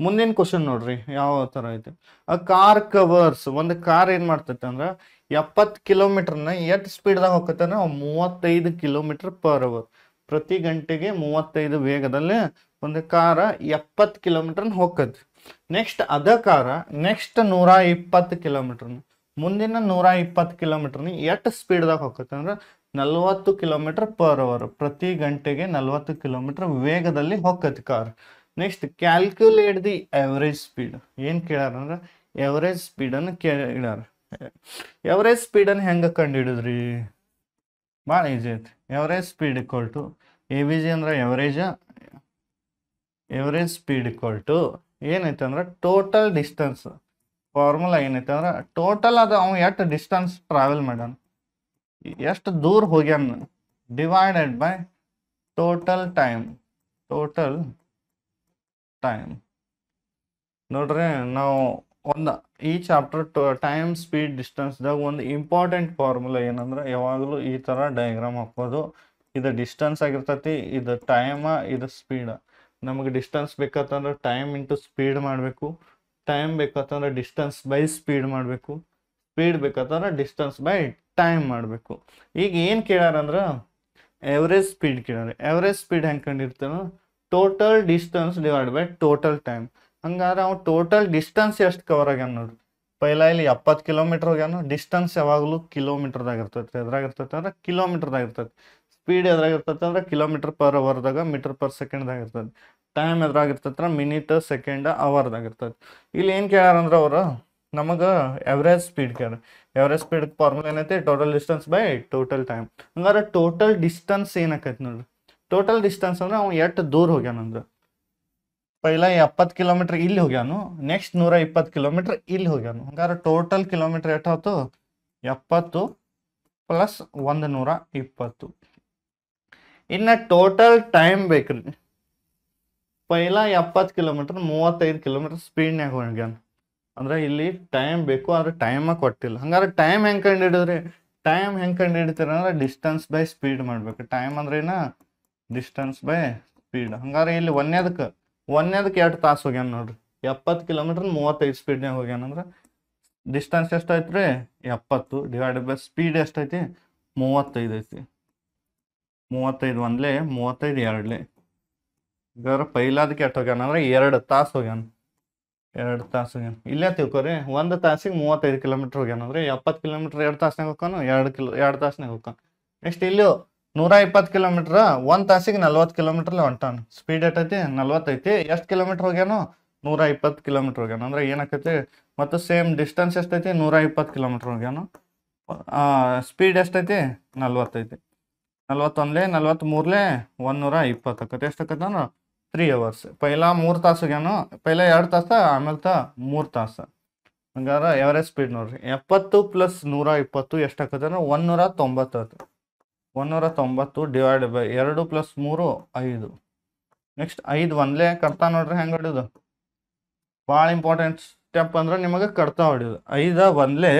ಮುಂದಿನ ಕ್ವಶನ್ ನೋಡ್ರಿ, ಯಾವ ತರ ಐತಿ? ಆ ಕಾರ್ ಕವರ್ಸ್ ಒಂದು ಕಾರ್ ಏನ್ ಮಾಡ್ತೈತೆ ಅಂದ್ರ ಎಪ್ಪತ್ ಕಿಲೋಮೀಟರ್ನ ಎಷ್ಟು ಸ್ಪೀಡ್ದಾಗ ಹೋಗತ್ತೆ ಅಂದ್ರೆ ಮೂವತ್ತೈದು ಕಿಲೋಮೀಟರ್ ಪರ್ ಅವರ್ ಪ್ರತಿ ಗಂಟೆಗೆ ಮೂವತ್ತೈದು ವೇಗದಲ್ಲಿ ಒಂದು ಕಾರ ಎಪ್ಪತ್ತು ಕಿಲೋಮೀಟರ್ ಹೋಗತ್ತೆ. ನೆಕ್ಸ್ಟ್ ಅದ ಕಾರ ನೆಕ್ಸ್ಟ್ ನೂರ ಇಪ್ಪತ್ತು ಕಿಲೋಮೀಟರ್ನ ಮುಂದಿನ ನೂರ ಇಪ್ಪತ್ತು ಕಿಲೋಮೀಟರ್ನ ಎಷ್ಟು ಸ್ಪೀಡ್ದಾಗ ಹೋಗತ್ತೆ ಅಂದ್ರೆ ನಲ್ವತ್ತು ಕಿಲೋಮೀಟರ್ ಪರ್ ಅವರ್. ಪ್ರತಿ ಗಂಟೆಗೆ ನಲ್ವತ್ತು ಕಿಲೋಮೀಟರ್ ವೇಗದಲ್ಲಿ ಹೋಗತ್ತೆ car. Next calculate the average speed ಏನು ಕೇಳ್ಯಾರ ಅಂದ್ರೆ ಎವರೇಜ್ ಸ್ಪೀಡನ್ನು ಕೇಳ್ಯಾರ. ಎವರೇಜ್ ಸ್ಪೀಡನ್ನು ಹೆಂಗೆ ಕಂಡುಹಿಡಿದ್ರಿ? ಭಾಳ ಈಸಿ ಐತಿ average speed equal to A V G ಅಂದ್ರೆ average average speed equal to ಏನೈತೆ ಅಂದ್ರೆ ಟೋಟಲ್ ಡಿಸ್ಟೆನ್ಸ್ ಫಾರ್ಮುಲಾ ಏನೈತೆ ಅಂದ್ರೆ ಟೋಟಲ್ ಅದು ಅವ್ನು ಎಷ್ಟು ಡಿಸ್ಟೆನ್ಸ್ ಟ್ರಾವೆಲ್ ಮಾಡ್ಯಾನ. ಎಷ್ಟು ದೂರ ಹೋಗ್ಯಾನ? Divided by total time total time ನೋಡ್ರಿ, ನಾವು ಒಂದು ಈ ಚಾಪ್ಟರ್ ಟೈಮ್ ಸ್ಪೀಡ್ ಡಿಸ್ಟೆನ್ಸ್ದಾಗ ಒಂದು ಇಂಪಾರ್ಟೆಂಟ್ ಫಾರ್ಮುಲಾ ಏನಂದ್ರೆ ಯಾವಾಗಲೂ ಈ ಥರ ಡಯಾಗ್ರಾಮ್ ಹಾಕೋದು ಇದು ಡಿಸ್ಟೆನ್ಸ್ ಆಗಿರ್ತೈತಿ, ಇದು ಟೈಮ ಇದು ಸ್ಪೀಡ ನಮಗೆ ಡಿಸ್ಟೆನ್ಸ್ ಬೇಕಂತಂದ್ರೆ ಟೈಮ್ ಇಂಟು ಸ್ಪೀಡ್ ಮಾಡಬೇಕು. ಟೈಮ್ ಬೇಕಂತಂದ್ರೆ ಡಿಸ್ಟೆನ್ಸ್ ಬೈ ಸ್ಪೀಡ್ ಮಾಡಬೇಕು. ಸ್ಪೀಡ್ ಬೇಕಂತಂದ್ರೆ ಡಿಸ್ಟೆನ್ಸ್ ಬೈ ಟೈಮ್ ಮಾಡಬೇಕು. ಈಗ ಏನು ಕೇಳಾರಂದ್ರೆ ಎವರೇಜ್ ಸ್ಪೀಡ್ ಕೇಳಾರೆ ಎವರೇಜ್ ಸ್ಪೀಡ್ ಹೆಂಗೆ ಕಂಡಿರ್ತಾನೆ total distance divide by total time ಹಂಗಾದ್ರೆ ಅವ್ನು ಟೋಟಲ್ ಡಿಸ್ಟೆನ್ಸ್ ಎಷ್ಟು ಕವರ್ ಆಗ್ಯಾನ ನೋಡ್ರಿ? ಪೈಲ ಇಲ್ಲಿ ಎಪ್ಪತ್ತು ಕಿಲೋಮೀಟರ್ ಹೋಗ್ಯಾನ ಡಿಸ್ಟೆನ್ಸ್ ಯಾವಾಗಲೂ ಕಿಲೋಮೀಟರ್ದಾಗ ಇರ್ತೈತಿ ಎದ್ರಾಗ ಇರ್ತೈತೆ ಅಂದ್ರೆ ಕಿಲೋಮೀಟರ್ದಾಗ ಇರ್ತೈತಿ. ಸ್ಪೀಡ್ ಎದ್ರಾಗ ಇರ್ತೈತೆ ಅಂದ್ರೆ ಕಿಲೋಮೀಟರ್ ಪರ್ ಅವರ್ದಾಗ ಮೀಟರ್ ಪರ್ ಸೆಕೆಂಡ್ದಾಗ ಇರ್ತೈತಿ. ಟೈಮ್ ಎದ್ರಾಗ ಇರ್ತೈತೆ ಮಿನಿಟ್ ಸೆಕೆಂಡ್ ಅವರ್ದಾಗ ಇರ್ತೈತಿ. ಇಲ್ಲಿ ಏನು ಕೇಳ್ಯಾರಂದ್ರೆ ಅವರು, ನಮಗೆ ಎವರೇಜ್ ಸ್ಪೀಡ್ ಕೇಳ ಎವರೇಜ್ ಸ್ಪೀಡ್ ಫಾರ್ಮುಲಾ ಏನೈತಿ? Total distance by total time ಹಂಗಾರೆ ಟೋಟಲ್ ಡಿಸ್ಟೆನ್ಸ್ ಏನಾಕೈತಿ ನೋಡ್ರಿ? ಟೋಟಲ್ ಡಿಸ್ಟೆನ್ಸ್ ಅಂದ್ರೆ ಅವ್ನು ಎಷ್ಟು ದೂರ ಹೋಗ್ಯಾನಂದ್ರೆ ಪೈಲ ಎಪ್ಪತ್ತು ಕಿಲೋಮೀಟರ್ ಇಲ್ಲಿ ಹೋಗ್ಯಾನು ನೆಕ್ಸ್ಟ್ ನೂರ ಇಪ್ಪತ್ತು ಕಿಲೋಮೀಟರ್ ಇಲ್ಲಿ ಹೋಗ್ಯಾನು. ಹಂಗಾರೆ ಟೋಟಲ್ ಕಿಲೋಮೀಟರ್ ಎಷ್ಟಾಯ್ತು ಎಪ್ಪತ್ತು ಪ್ಲಸ್ ಒಂದು ನೂರ ಇಪ್ಪತ್ತು. ಇನ್ನು ಟೋಟಲ್ ಟೈಮ್ ಬೇಕ್ರಿ. ಪೈಲ ಎಪ್ಪತ್ತು ಕಿಲೋಮೀಟರ್ ಮೂವತ್ತೈದು ಕಿಲೋಮೀಟರ್ ಸ್ಪೀಡ್ನ್ಯಾಗ ಹೋಗ್ಯಾನ. ಅಂದ್ರೆ ಇಲ್ಲಿ ಟೈಮ್ ಬೇಕು, ಆದ್ರೆ ಟೈಮ ಕೊಟ್ಟಿಲ್ಲ. ಹಂಗಾರೆ ಟೈಮ್ ಹೆಂಗೆ ಕಂಡು ಹಿಡಿದ್ರಿ ಟೈಮ್ ಹೆಂಗೆ ಕಂಡು ಹಿಡಿತೀರ ಅಂದ್ರೆ ಡಿಸ್ಟೆನ್ಸ್ ಬೈ ಸ್ಪೀಡ್ ಮಾಡ್ಬೇಕು. ಟೈಮ್ ಅಂದ್ರೆ ಏನ? ಡಿಸ್ಟೆನ್ಸ್ ಬೈ ಸ್ಪೀಡ್ ಹಂಗಾರೆ ಇಲ್ಲಿ ಒಂದೇದಕ್ಕೆ ಒಂದೇದಕ್ಕೆ ಎರಡು ತಾಸು ಹೋಗ್ಯಾನ ನೋಡ್ರಿ. ಎಪ್ಪತ್ತು ಕಿಲೋಮೀಟರ್ ಮೂವತ್ತೈದು ಸ್ಪೀಡ್ನ್ಯಾಗ ಹೋಗ್ಯಾನ ಅಂದ್ರೆ ಡಿಸ್ಟೆನ್ಸ್ ಎಷ್ಟು ರೀ ಎಪ್ಪತ್ತು ಡಿವೈಡೆಡ್ ಬೈ ಸ್ಪೀಡ್ ಎಷ್ಟೈತಿ? ಮೂವತ್ತೈದು ಐತಿ. ಮೂವತ್ತೈದು ಒಂದ್ಲೆ, ಮೂವತ್ತೈದು ಎರಡ್ಲೆ. ಹಂಗಾರೆ ಪೈಲಾದಕ್ಕೆ ಎಷ್ಟು ಹೋಗ್ಯಾನ ಅಂದ್ರೆ ಎರಡು ತಾಸು ಹೋಗ್ಯಾನ. ಎರಡು ತಾಸಿಗೆ. ಇಲ್ಲೇ ತಿಳ್ಕೊರಿ, ಒಂದು ತಾಸಿಗೆ ಮೂವತ್ತೈದು ಕಿಲೋಮೀಟ್ರ್ ಹೋಗ್ಯಾನಂದ್ರೆ ಎಪ್ಪತ್ತು ಕಿಲೋಮೀಟ್ರ್ ಎರಡು ತಾಸ್ನಾಗ ಹೋಗ್ತಾನು, ಎರಡು ಕಿಲೋ ಎರಡು ತಾಸ್ನಾಗ ಹೋಗ್ತಾನ. ನೆಕ್ಸ್ಟ್ ಇಲ್ಲಿ, ನೂರ ಇಪ್ಪತ್ತು ಕಿಲೋಮೀಟ್ರ್ ಒಂದು ತಾಸಿಗೆ ನಲ್ವತ್ತು ಕಿಲೋಮೀಟ್ರಲ್ಲಿ ಹೊಂಟಾನ. ಸ್ಪೀಡ್ ಎಟ್ಟೈತಿ ನಲ್ವತ್ತೈತಿ ಎಷ್ಟು ಕಿಲೋಮೀಟ್ರ್ ಹೋಗ್ಯಾನು? ನೂರ ಇಪ್ಪತ್ತು ಕಿಲೋಮೀಟ್ರ್ ಹೋಗ್ಯಾನ. ಅಂದ್ರೆ ಏನಾಕೈತಿ? ಮತ್ತು ಸೇಮ್ ಡಿಸ್ಟೆನ್ಸ್ ಎಷ್ಟೈತಿ ನೂರ ಇಪ್ಪತ್ತು ಕಿಲೋಮೀಟ್ರ್ ಹೋಗ್ಯಾನು. ಸ್ಪೀಡ್ ಎಷ್ಟೈತಿ ನಲ್ವತ್ತೈತಿ. ನಲ್ವತ್ತೊಂದ್ಲೆ ಒಂದು ನೂರ ಇಪ್ಪತ್ತು ಆಕತಿ. ಎಷ್ಟು ತ್ರೀ ಅವರ್ಸ್ ಪೈಲ ಮೂರು ತಾಸು ಹೋಗ್ಯಾನು ಪೈಲ ಎರಡು ತಾಸ ಆಮೇಲೆ ತ ಮೂರು ತಾಸು. ಹಂಗಾರೆ ಎವರೇಜ್ ಸ್ಪೀಡ್ ನೋಡ್ರಿ. ಎಪ್ಪತ್ತು ಪ್ಲಸ್ ನೂರ ಇಪ್ಪತ್ತು ಎಷ್ಟು ಹಾಕತ್ತೆ ಅಂದ್ರೆ ಒಂದೂರ ತೊಂಬತ್ತು ಒಂದೂರ ತೊಂಬತ್ತು ಡಿವೈಡ್ ಬೈ ಎರಡು ಪ್ಲಸ್ ಮೂರು ಐದು. ನೆಕ್ಸ್ಟ್ ಐದು ಒಂದ್ಲೇ ಕಡ್ತಾ ನೋಡ್ರಿ ಹೆಂಗೆ ಹೊಡಿಯೋದು? ಭಾಳ ಇಂಪಾರ್ಟೆಂಟ್ ಸ್ಟೆಪ್ ಅಂದ್ರೆ ನಿಮಗೆ ಕಡ್ತಾ ಹೊಡಿಯೋದು. ಐದ ಒಂದ್ಲೆ,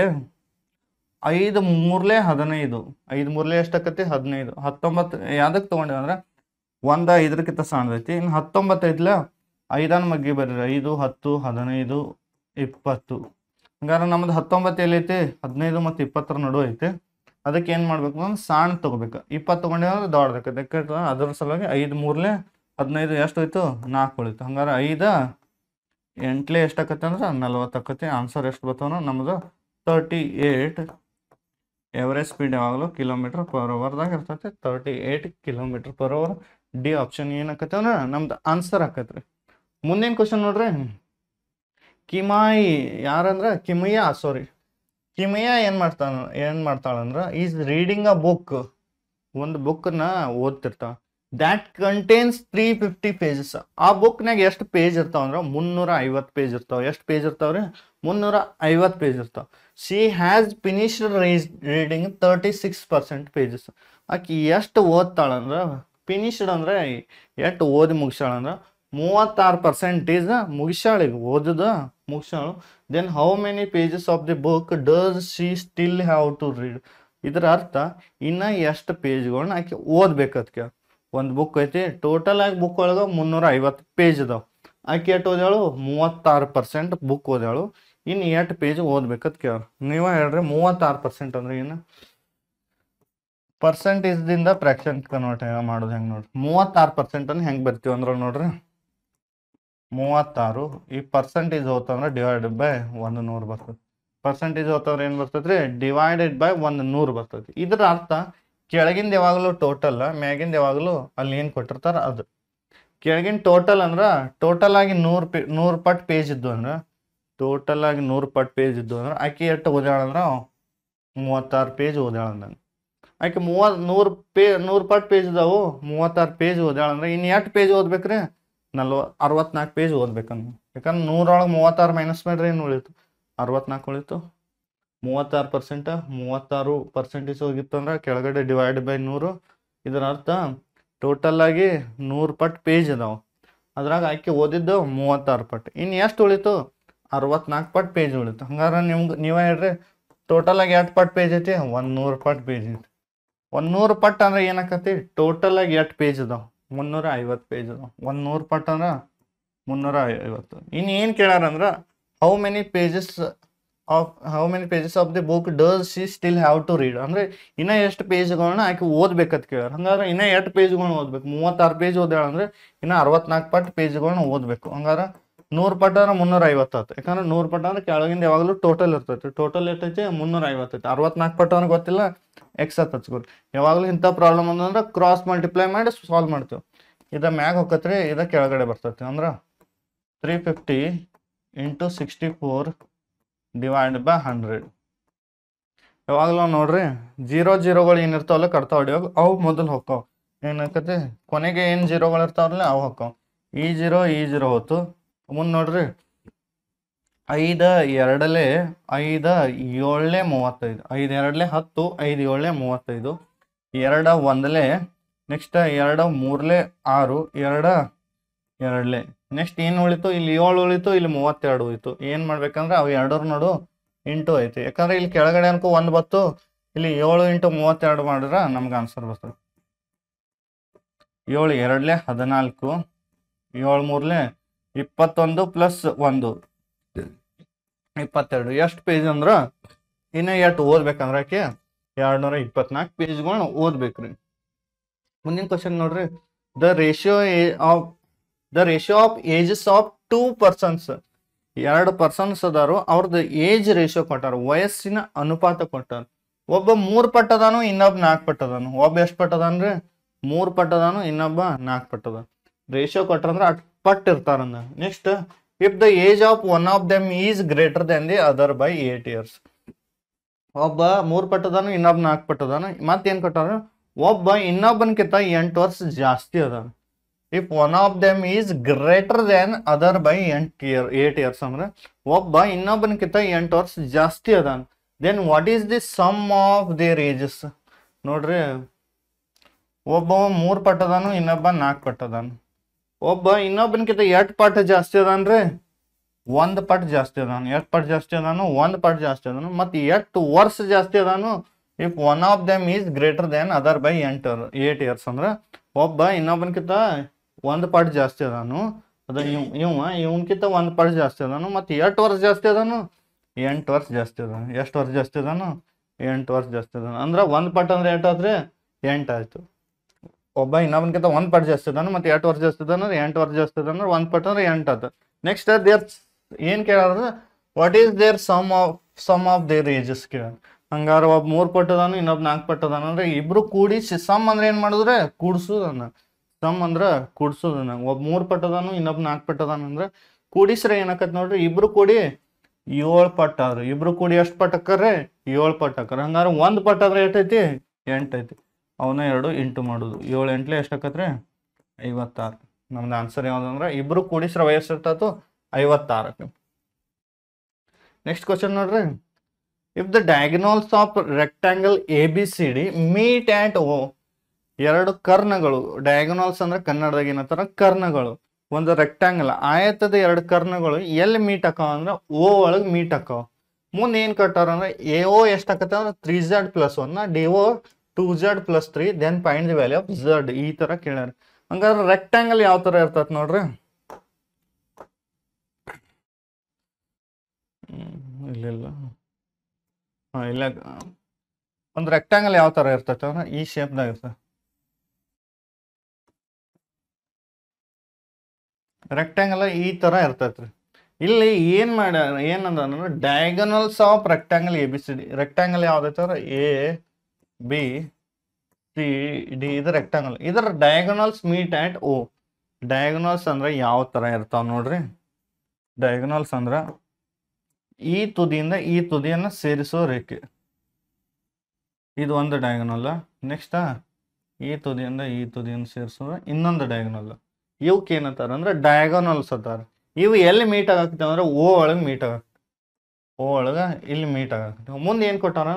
ಐದು ಮೂರ್ಲೆ ಹದಿನೈದು. ಐದು ಮೂರ್ಲೆ ಎಷ್ಟಾಕತಿ ಹದಿನೈದು. ಹತ್ತೊಂಬತ್ತು ಯಾವ್ದಕ್ಕೆ ತೊಗೊಂಡಿವಿ ಅಂದ್ರೆ ಒಂದು ಐದರಕ್ಕಿಂತ ಸಣ್ಣದೈತಿ ಇನ್ನು ಹತ್ತೊಂಬತ್ತೈತ್ಲ ಐದನ್ನು ಮಗ್ಗಿ ಬರ್ರಿ. ಐದು, ಹತ್ತು, ಹದಿನೈದು, ಇಪ್ಪತ್ತು. ಹಂಗಾರೆ ನಮ್ದು ಹತ್ತೊಂಬತ್ತು ಎಲ್ಲೈತಿ ಹದಿನೈದು ಮತ್ತು ಇಪ್ಪತ್ತರ ನಡುವೆ ಐತಿ. ಅದಕ್ಕೆ ಏನು ಮಾಡ್ಬೇಕು ಅಂದ್ರೆ ಸಣ್ಣ ತೊಗೋಬೇಕು. ಇಪ್ಪತ್ತು ತೊಗೊಂಡೆ ಅಂದ್ರೆ ದೊಡ್ಡದಕ್ಕೆ ಯಾಕೆ ಅದ್ರ ಸಲುವಾಗಿ ಐದು ಮೂರಲೆ ಹದಿನೈದು ಎಷ್ಟು ಹೋಯ್ತು? ನಾಲ್ಕು ಉಳಿತು. ಹಂಗಾರೆ ಐದು ಎಂಟ್ಲೆ ಎಷ್ಟಾಕತ್ತೆ ಅಂದ್ರೆ ನಲ್ವತ್ತು ಆಕತಿ. ಆನ್ಸರ್ ಎಷ್ಟು ಬರ್ತಾವ ನಮ್ಮದು ತರ್ಟಿ ಏಯ್ಟ್ ಎವರೇಜ್ ಸ್ಪೀಡ್ ಯಾವಾಗಲೂ ಕಿಲೋಮೀಟ್ರ್ ಪರ್ ಅವರ್ದಾಗ ಇರ್ತೈತೆ. Thirty eight kilometre per hour D option ಏನಾಕತ್ತೆ ಅಂದ್ರೆ ನಮ್ದು ಆನ್ಸರ್ ಆಕತ್ರಿ. ಮುಂದಿನ ಕ್ವಶನ್ ನೋಡ್ರಿ. ಕಿಮಾಯಿ ಯಾರಂದ್ರೆ? ಕಿಮಯ್ಯ ಸಾರಿ ಕಿಮಯ್ಯ ಏನು ಮಾಡ್ತಾನ, ಏನು ಮಾಡ್ತಾಳಂದ್ರೆ ಈಸ್ ರೀಡಿಂಗ್ ಅ ಬುಕ್ ಒಂದು ಬುಕ್ನ ಓದ್ತಿರ್ತಾವ. That contains three fifty pages ಆ ಬುಕ್ನಾಗ ಎಷ್ಟು ಪೇಜ್ ಇರ್ತಾವ ಅಂದ್ರೆ ಮುನ್ನೂರ ಐವತ್ತು ಪೇಜ್ ಇರ್ತಾವ. ಎಷ್ಟು ಪೇಜ್ ಇರ್ತಾವ್ರಿ? ಮುನ್ನೂರ ಐವತ್ತು ಪೇಜ್ ಇರ್ತಾವ. She has finished reading thirty six percent pages ಆಕೆ ಎಷ್ಟು ಓದ್ತಾಳಂದ್ರೆ ಫಿನಿಶ್ಡ್ ಅಂದರೆ ಎಷ್ಟು ಓದಿ ಮುಗಿಸ್ಯಾಳಂದ್ರೆ ಮೂವತ್ತಾರು ಪರ್ಸೆಂಟೇಜ್ ಮುಗಿಸ್ಯಾಳಿಗೆ ಓದಿದ ಮುಗಿಸ್ಯಾಳು. Then how many pages of the book does she still have to read ಇದರ ಅರ್ಥ, ಇನ್ನು ಎಷ್ಟು ಪೇಜ್ಗಳನ್ನ ಆಕೆ ಓದ್ಬೇಕು ಅದಕ್ಕೆ ಒಂದು ಬುಕ್ ಐತಿ ಟೋಟಲ್ ಆಗಿ ಬುಕ್ ಒಳಗೆ ಮುನ್ನೂರ ಐವತ್ತು ಪೇಜ್ ಇದಾವೆ ಆಕೆ ಎಷ್ಟು ಓದ್ಯಾಳು? ಮೂವತ್ತಾರು ಪರ್ಸೆಂಟ್ ಬುಕ್ ಓದ್ಯಾಳು. ಇನ್ನು ಎಷ್ಟು ಪೇಜ್ ಓದ್ಬೇಕದ ಕೇಳ. ನೀವೇ ಹೇಳ್ರಿ ಮೂವತ್ತಾರು ಪರ್ಸೆಂಟ್ ಅಂದ್ರೆ ಏನು? ಪರ್ಸೆಂಟೇಜ್ದಿಂದ ಫ್ರಾಕ್ಷನ್ ಕನ್ವರ್ಟ್ ಮಾಡೋದು ಹೆಂಗೆ ನೋಡ್ರಿ? ಮೂವತ್ತಾರು ಪರ್ಸೆಂಟ್ ಅನ್ನು ಹೆಂಗೆ ಬರ್ತೀವಿ ಅಂದ್ರೆ ನೋಡ್ರಿ? ಮೂವತ್ತಾರು, ಈ ಪರ್ಸೆಂಟೇಜ್ ಹೋತಂದ್ರೆ ಡಿವೈಡೆಡ್ ಬೈ ಒಂದು ನೂರು ಬರ್ತದೆ. ಪರ್ಸೆಂಟೇಜ್ ಹೋತಂದ್ರೆ ಏನು ಬರ್ತೈತ್ರಿ? ಡಿವೈಡೆಡ್ ಬೈ ಒಂದು ನೂರು ಬರ್ತೈತಿ. ಇದರ ಅರ್ಥ ಕೆಳಗಿಂದ ಯಾವಾಗಲೂ ಟೋಟಲ್ ಮ್ಯಾಗಿಂದ ಯಾವಾಗಲೂ ಅಲ್ಲಿ ಏನು ಕೊಟ್ಟಿರ್ತಾರ ಅದು. ಕೆಳಗಿನ ಟೋಟಲ್ ಅಂದ್ರೆ ಟೋಟಲ್ ಆಗಿ ನೂರು ಪೇ, ನೂರು ಪಟ್ ಪೇಜ್ ಇದ್ದು ಅಂದ್ರೆ ಟೋಟಲ್ ಆಗಿ ನೂರು ಪಟ್ ಪೇಜ್ ಇದ್ದು ಅಂದ್ರೆ ಆಕೆ ಎಷ್ಟು ಓದ್ಯಾಳಂದ್ರೆ? ಮೂವತ್ತಾರು ಪೇಜ್ ಓದ್ಯಾಳ ಅಂದಂಗೆ ಆಕೆ ಮೂವತ್ತು ನೂರು ಪೇ, ನೂರು ಪಟ್ ಪೇಜ್ ಇದಾವು. ಮೂವತ್ತಾರು ಪೇಜ್ ಓದ್ಯಾಳ ಅಂದ್ರೆ ಇನ್ನು ಎಷ್ಟು ಪೇಜ್ ಓದ್ಬೇಕ್ರಿ? ನಲ್ವ ಅರವತ್ನಾಲ್ಕು ಪೇಜ್ ಓದ್ಬೇಕನ್ನು ಯಾಕಂದ್ರೆ ನೂರೊಳಗೆ ಮೂವತ್ತಾರು ಮೈನಸ್ ಮಾಡ್ರಿ ಏನು ಉಳಿತು? ಅರವತ್ನಾಲ್ಕು ಉಳಿತು. ಮೂವತ್ತಾರು ಪರ್ಸೆಂಟ್ ಮೂವತ್ತಾರು ಪರ್ಸೆಂಟೇಜ್ ಹೋಗಿತ್ತು ಅಂದ್ರೆ ಕೆಳಗಡೆ ಡಿವೈಡ್ ಬೈ ನೂರು. ಇದರ ಅರ್ಥ ಟೋಟಲ್ ಆಗಿ ನೂರು ಪಟ್ ಪೇಜ್ ಇದಾವೆ. ಅದ್ರಾಗ ಆಕೆ ಓದಿದ್ದು ಮೂವತ್ತಾರು ಪಟ್. ಇನ್ನು ಎಷ್ಟು ಉಳಿತು? ಅರವತ್ನಾಲ್ಕು ಪಟ್ ಪೇಜ್ ಉಳಿತು. ಹಂಗಾರೆ ನಿಮ್ಗೆ, ನೀವೇ ಹೇಳ್ರಿ. ಟೋಟಲ್ ಆಗಿ ಎಷ್ಟು ಪಟ್ ಪೇಜ್ ಐತಿ? ಒಂದು ನೂರು ಪಟ್ ಪೇಜ್ ಐತಿ. ಒಂದು ನೂರು ಪಟ್ ಅಂದ್ರೆ ಏನಾಕತಿ ಟೋಟಲ್ ಆಗಿ ಎಷ್ಟು ಪೇಜ್ ಅದಾವ? ಮುನ್ನೂರ ಐವತ್ತು ಪೇಜ್ ಅದಾವ. ಒಂದು ನೂರು ಪಟ್ ಅಂದ್ರೆ ಮುನ್ನೂರ ಐವತ್ತು ಇನ್ನು ಏನು ಕೇಳಾರಂದ್ರೆ how many pages of how many pages of the book does she still have to read ಅಂದ್ರೆ ಇನ್ನ ಎಷ್ಟು ಪೇಜ್ಗಳನ್ನ ಆಕೆ ಓದ್ಬೇಕಂತ ಕೇಳ್ಯಾರ ಹಂಗಾದ್ರೆ ಇನ್ನೂ ಎಷ್ಟು ಪೇಜ್ಗಳನ್ನ ಓದ್ಬೇಕು? ಮೂವತ್ತಾರು ಪೇಜ್ ಓದ್ಯಾಳ ಅಂದ್ರೆ ಇನ್ನ ಅರವತ್ನಾಲ್ಕು ಪಟ್ ಪೇಜ್ಗಳನ್ನ ಓದ್ಬೇಕು. ಹಂಗಾರೆ ನೂರು ಪಟ್ಟ ಅಂದ್ರೆ ಮುನ್ನೂರ ಐವತ್ತು ಯಾಕಂದ್ರೆ ನೂರು ಪಟ್ಟ ಅಂದ್ರೆ ಕೆಳಗಿಂದ ಯಾವಾಗಲೂ ಟೋಟಲ್ ಇರ್ತೈತಿ. ಟೋಟಲ್ ಎಷ್ಟೈತಿ ಮುನ್ನೂರ ಐವತ್ತೈತಿ ಅರವತ್ನಾಲ್ಕು ಪಟ್ಟವನ ಅಂದ್ರೆ ಗೊತ್ತಿಲ್ಲ ಎಕ್ಸ್ ಹತ್ತು ಹಚ್ಕೊರಿ ಯಾವಾಗಲೂ ಇಂಥ ಪ್ರಾಬ್ಲಮ್ ಅಂದ್ರೆ ಕ್ರಾಸ್ ಮಲ್ಟಿಪ್ಲೈ ಮಾಡಿ ಸಾಲ್ವ್ ಮಾಡ್ತೀವಿ. ಇದ ಮ್ಯಾಗ ಹೋಗತ್ರಿ ಇದ ಕೆಳಗಡೆ ಬರ್ತೈತಿ. ಅಂದ್ರೆ three fifty into sixty four divide by hundred ಯಾವಾಗಲೂ ನೋಡ್ರಿ ಜೀರೋ ಜೀರೋಗಳು ಏನಿರ್ತಾವಲ್ಲ ಕಡ್ತಾ ಹೊಡಿಯೋಗ ಅವು ಮೊದಲು ಹೊಕ್ಕಾವ ಏನಾಕತಿ ಕೊನೆಗೆ ಏನು ಜೀರೋಗಳು ಇರ್ತಾವಲ್ಲ ಅವು ಹಾಕೋ ಈ ಜೀರೋ ಈ ಜೀರೋ ಹೋತು. ಮುಂದೆ ನೋಡ್ರಿ. ಐದ, ಎರಡಲೆ, ಐದ, ಏಳಲೆ, ಮೂವತ್ತೈದು. ಐದು, ಎರಡಲೆ, ಹತ್ತು, ಐದು, ಏಳಲೆ, ಮೂವತ್ತೈದು. ಎರಡ, ಒಂದಲೆ ನೆಕ್ಸ್ಟ್ ಎರಡ, ಮೂರ್ಲೆ, ಆರು. ಎರಡ, ಎರಡಲೆ. ನೆಕ್ಸ್ಟ್ ಏನು ಉಳಿತು? ಇಲ್ಲಿ ಏಳು ಉಳಿತು, ಇಲ್ಲಿ ಮೂವತ್ತೆರಡು ಉಳಿತು. ಏನು ಮಾಡ್ಬೇಕಂದ್ರೆ ಅವು ಎರಡರ ನೋಡು ಇಂಟು ಐತಿ. ಯಾಕಂದ್ರೆ ಇಲ್ಲಿ ಕೆಳಗಡೆ ಅನ್ಕೋ ಒಂದು ಬತ್ತು, ಇಲ್ಲಿ ಏಳು ಇಂಟು ಮೂವತ್ತೆರಡು ಮಾಡಿದ್ರೆ ನಮ್ಗೆ ಆನ್ಸರ್ ಬರ್ತದೆ. ಏಳು, ಎರಡ್ಲೆ, ಹದಿನಾಲ್ಕು. ಏಳು, ಮೂರ್ಲೆ ಇಪ್ಪತ್ತೊಂದು ಪ್ಲಸ್ ಒಂದು. ಇಪ್ಪತ್ತೆರಡು. ಎಷ್ಟು ಪೇಜ್ ಅಂದ್ರೆ? ಇನ್ನ ಎಷ್ಟು ಓದ್ಬೇಕಂದ್ರೆ ಆಕೆ? ಎರಡ್ನೂರ ಇಪ್ಪತ್ನಾಲ್ಕು ಪೇಜ್ಗಳನ್ನ ಓದ್ಬೇಕ್ರಿ. ಮುಂದಿನ ಕ್ವಶನ್ ನೋಡ್ರಿ. The ratio of the ratio of ages of two persons ಎರಡು ಪರ್ಸನ್ಸ್ ಅದಾರು. ಅವ್ರದ್ದು ಏಜ್ ರೇಷಿಯೋ ಕೊಟ್ಟಾರ. ವಯಸ್ಸಿನ ಅನುಪಾತ ಕೊಟ್ಟಾರ. ಒಬ್ಬ ಮೂರ್ ಪಟ್ಟದಾನು, ಇನ್ನೊಬ್ಬ ನಾಲ್ಕು ಪಟ್ಟದಾನು. ಒಬ್ಬ ಎಷ್ಟು ಪಟ್ಟದಾನ್ರಿ? ಮೂರ್ ಪಟ್ಟದಾನು, ಇನ್ನೊಬ್ಬ ನಾಲ್ಕು ಪಟ್ಟದ ರೇಷಿಯೋ ಕೊಟ್ರಂದ್ರ ಅಟ್ ಇರ್ತಾರಂದ next if the age of one of them is greater then the other by eight years ಒಬ್ಬ ಮೂರು ಪಟ್ಟದಾನು, ಇನ್ನೊಬ್ಬ ನಾಲ್ಕು ಪಟ್ಟದಾನು, ಮತ್ತೇನು ಕೊಟ್ಟಾರ? ಒಬ್ಬ ಇನ್ನೊಬ್ಬನಕಿಂತ ಎಂಟು ವರ್ಷ ಜಾಸ್ತಿ ಅದಾನ. If one of them is greater then other by ಎಂಟ್ ಇಯರ್ ಏಟ್ ಇಯರ್ಸ್ ಅಂದ್ರೆ, ಒಬ್ಬ ಇನ್ನೊಬ್ಬನಕಿಂತ ಎಂಟು ವರ್ಷ ಜಾಸ್ತಿ ಅದಾನ. Then what is the sum of their ages ನೋಡ್ರಿ, ಒಬ್ಬ ಮೂರು ಪಟ್ಟದಾನು, ಇನ್ನೊಬ್ಬ ನಾಲ್ಕು ಪಟ್ಟದಾನು. ಒಬ್ಬ ಇನ್ನೊಬ್ಬನಕಿಂತ ಎಷ್ಟು ಪಟ್ ಜಾಸ್ತಿ ಅದಾನ್ರಿ ಒಂದ್ ಪಟ್ ಜಾಸ್ತಿ ಅದಾನು ಎಷ್ಟು ಪಟ್ ಜಾಸ್ತಿ ಅದಾನು ಒಂದ್ ಪಟ್ ಜಾಸ್ತಿ ಅದಾನು ಮತ್ತೆ ಎಷ್ಟು ವರ್ಷ ಜಾಸ್ತಿ ಅದಾನು if one of them is greater then other by ಎಂಟ್ ಏಟ್ ಇಯರ್ಸ್ ಅಂದ್ರೆ ಒಬ್ಬ ಇನ್ನೊಬ್ಬನಕಿಂತ ಒಂದ್ ಪಟ್ ಜಾಸ್ತಿ ಅದಾನು. ಅದ ಇವ್, ಇವ ಇವನ್ಕಿಂತ ಒಂದ್ ಪಟ್ ಜಾಸ್ತಿ ಅದಾನು. ಮತ್ತೆ ಎಷ್ಟು ವರ್ಷ ಜಾಸ್ತಿ ಅದಾನು? ಎಂಟು ವರ್ಷ ಜಾಸ್ತಿ ಅದಾನು ಎಷ್ಟು ವರ್ಷ ಜಾಸ್ತಿ ಅದಾನು? ಎಂಟು ವರ್ಷ ಜಾಸ್ತಿ ಅದಾನು ಅಂದ್ರೆ ಒಂದ್ ಪಟ್ ಅಂದ್ರೆ ಎಷ್ಟು ಆದ್ರೆ ಎಂಟು ಆಯ್ತು. ಒಬ್ಬ ಇನ್ನೊಬ್ಬನಕಿಂತ ಒಂದು ಪಟ್ ಜಾಸ್ತಿ ಇದ್ದಾನೆ ಮತ್ತೆ ಎಂಟು ವರ್ಷ ಜಾಸ್ತಿ ಇದ್ದಾನೆ ಎಂಟು ವರ್ಷ ಜಾಸ್ತಿ ಇದ್ದಾನೆ ಒಂದ್ ಪಟ್ ಅಂದ್ರೆ ಎಂಟು ಅದು. ನೆಕ್ಸ್ಟ್ ದೇರ್ ಏನ್ ಕೇಳೋದ್ರೆ what is their sum of sum of their ages ಕೇಳ. ಹಂಗಾರ ಒಬ್ಬ ಮೂರ್ ಪಟ್ಟದಾನು ಇನ್ನೊಬ್ಬ ನಾಲ್ಕು ಪಟ್ಟದಾನ ಅಂದ್ರೆ ಇಬ್ರು ಕೂಡಿ ಸಮ್ ಅಂದ್ರೆ ಏನ್ ಮಾಡಿದ್ರೆ? ಕೂಡ್ಸುದನ್ನ ಸಮ್ ಅಂದ್ರೆ ಕೂಡ್ಸುದನ್ನ ಒಬ್ಬ ಮೂರು ಪಟ್ಟದಾನು ಇನ್ನೊಬ್ಬ ನಾಲ್ಕು ಪಟ್ಟದಾನ ಅಂದ್ರೆ ಕೂಡಿಸ್ರೆ ಏನಾಕತ್ ನೋಡ್ರಿ? ಇಬ್ರು ಕೂಡಿ ಏಳು ಪಟ್ಟ ಆದ್ರು. ಇಬ್ರು ಕೂಡಿ ಎಷ್ಟು ಪಟ್ಟ ಅಕ್ಕರ್ರಿ? ಏಳು ಪಟ್ಟ ಅಕ್ಕರ. ಹಂಗಾರ ಒಂದ್ ಪಟ್ಟ ಅಂದ್ರೆ ಎಷ್ಟೈತಿ ಎಂಟೈತಿ ಅವನ್ನ ಎರಡು ಇಂಟು ಮಾಡೋದು. ಏಳು ಎಂಟ್ಲೆ ಎಷ್ಟಕ್ಕತ್ರಿ? ಐವತ್ತಾರು. ನಮ್ದು ಆನ್ಸರ್ ಯಾವುದಂದ್ರೆ ಇಬ್ರು ಕೂಡಿಸ್ರ ವಯಸ್ಸು ಇರ್ತಾತು ಐವತ್ತಾರು ನೆಕ್ಸ್ಟ್ ಕ್ವಶನ್ ನೋಡ್ರಿ. If the diagonals of rectangle A B C D meet and O ಎರಡು ಕರ್ಣಗಳು. ಡಯಾಗನಲ್ಸ್ ಅಂದ್ರೆ ಕನ್ನಡದಾಗ ಏನಂತಾರ? ಕರ್ಣಗಳು. ಒಂದು ರೆಕ್ಟಾಂಗಲ್ ಆಯತದ ಎರಡು ಕರ್ಣಗಳು ಎಲ್ಲಿ ಮೀಟ್ ಹಾಕವ ಅಂದ್ರೆ ಓ ಒಳಗೆ ಮೀಟ್ ಹಾಕವ ಮುಂದೆ ಏನು ಕಟ್ಟಾರ ಅಂದ್ರೆ ಎ ಓ ಎಷ್ಟು ಅಂದ್ರೆ three Z plus one D O two Z plus three then point the value of Z ಈ ತರ ಕೇಳ್ಯಾರ. ಹಂಗಾದ್ರೆ ರೆಕ್ಟ್ಯಾಂಗಲ್ ಯಾವ ತರ ಇರ್ತದ ನೋಡ್ರಿ? ಇಲ್ಲ ಇಲ್ಲ. ಒಂದು ರೆಕ್ಟ್ಯಾಂಗಲ್ ಯಾವ ತರ ಇರ್ತೈತೆ ಅಂದ್ರೆ ಈ ಶೇಪ್ದಾಗ ಇರ್ತದೆ ರೆಕ್ಟ್ಯಾಂಗಲ್ ಈ ತರ ಇರ್ತೈತ್ರಿ ಇಲ್ಲಿ ಏನ್ ಮಾಡ್ಯಾರ, ಏನಂದ್ರೆ diagonals of rectangle A B C D rectangle ಯಾವ್ದೈತೆ ಅಂದ್ರೆ ಎ ಬಿ ಸಿ ಡಿ ಇದು ರೆಕ್ಟಾಂಗಲ್ ಇದರ diagonals meet and O diagonals ಅಂದ್ರೆ ಯಾವ ಥರ ಇರ್ತಾವ ನೋಡ್ರಿ? ಡಯಾಗನಲ್ಸ್ ಅಂದ್ರೆ ಈ ತುದಿಯಿಂದ ಈ ತುದಿಯನ್ನು ಸೇರಿಸೋ ರೇಖೆ. ಇದು ಒಂದು ಡಯಾಗನಲ್ ನೆಕ್ಸ್ಟ್ ಈ ತುದಿಯಿಂದ ಈ ತುದಿಯನ್ನು ಸೇರಿಸೋ ಇನ್ನೊಂದು ಡಯಾಗನಲ್ ಇವಕ್ಕೆ ಏನಂತಾರೆ ಅಂದ್ರೆ ಡಯಾಗನಲ್ಸ್ ಅದಾರ ಇವು ಎಲ್ಲಿ ಮೀಟ್ ಆಗತ್ತೆ ಅಂದ್ರೆ ಓ ಒಳಗೆ ಮೀಟ್ ಆಗತ್ತೆ ಓ ಒಳಗೆ ಇಲ್ಲಿ ಮೀಟ್ ಆಗತ್ತೆ ಮುಂದೆ ಏನು ಕೊಟ್ಟಾರ?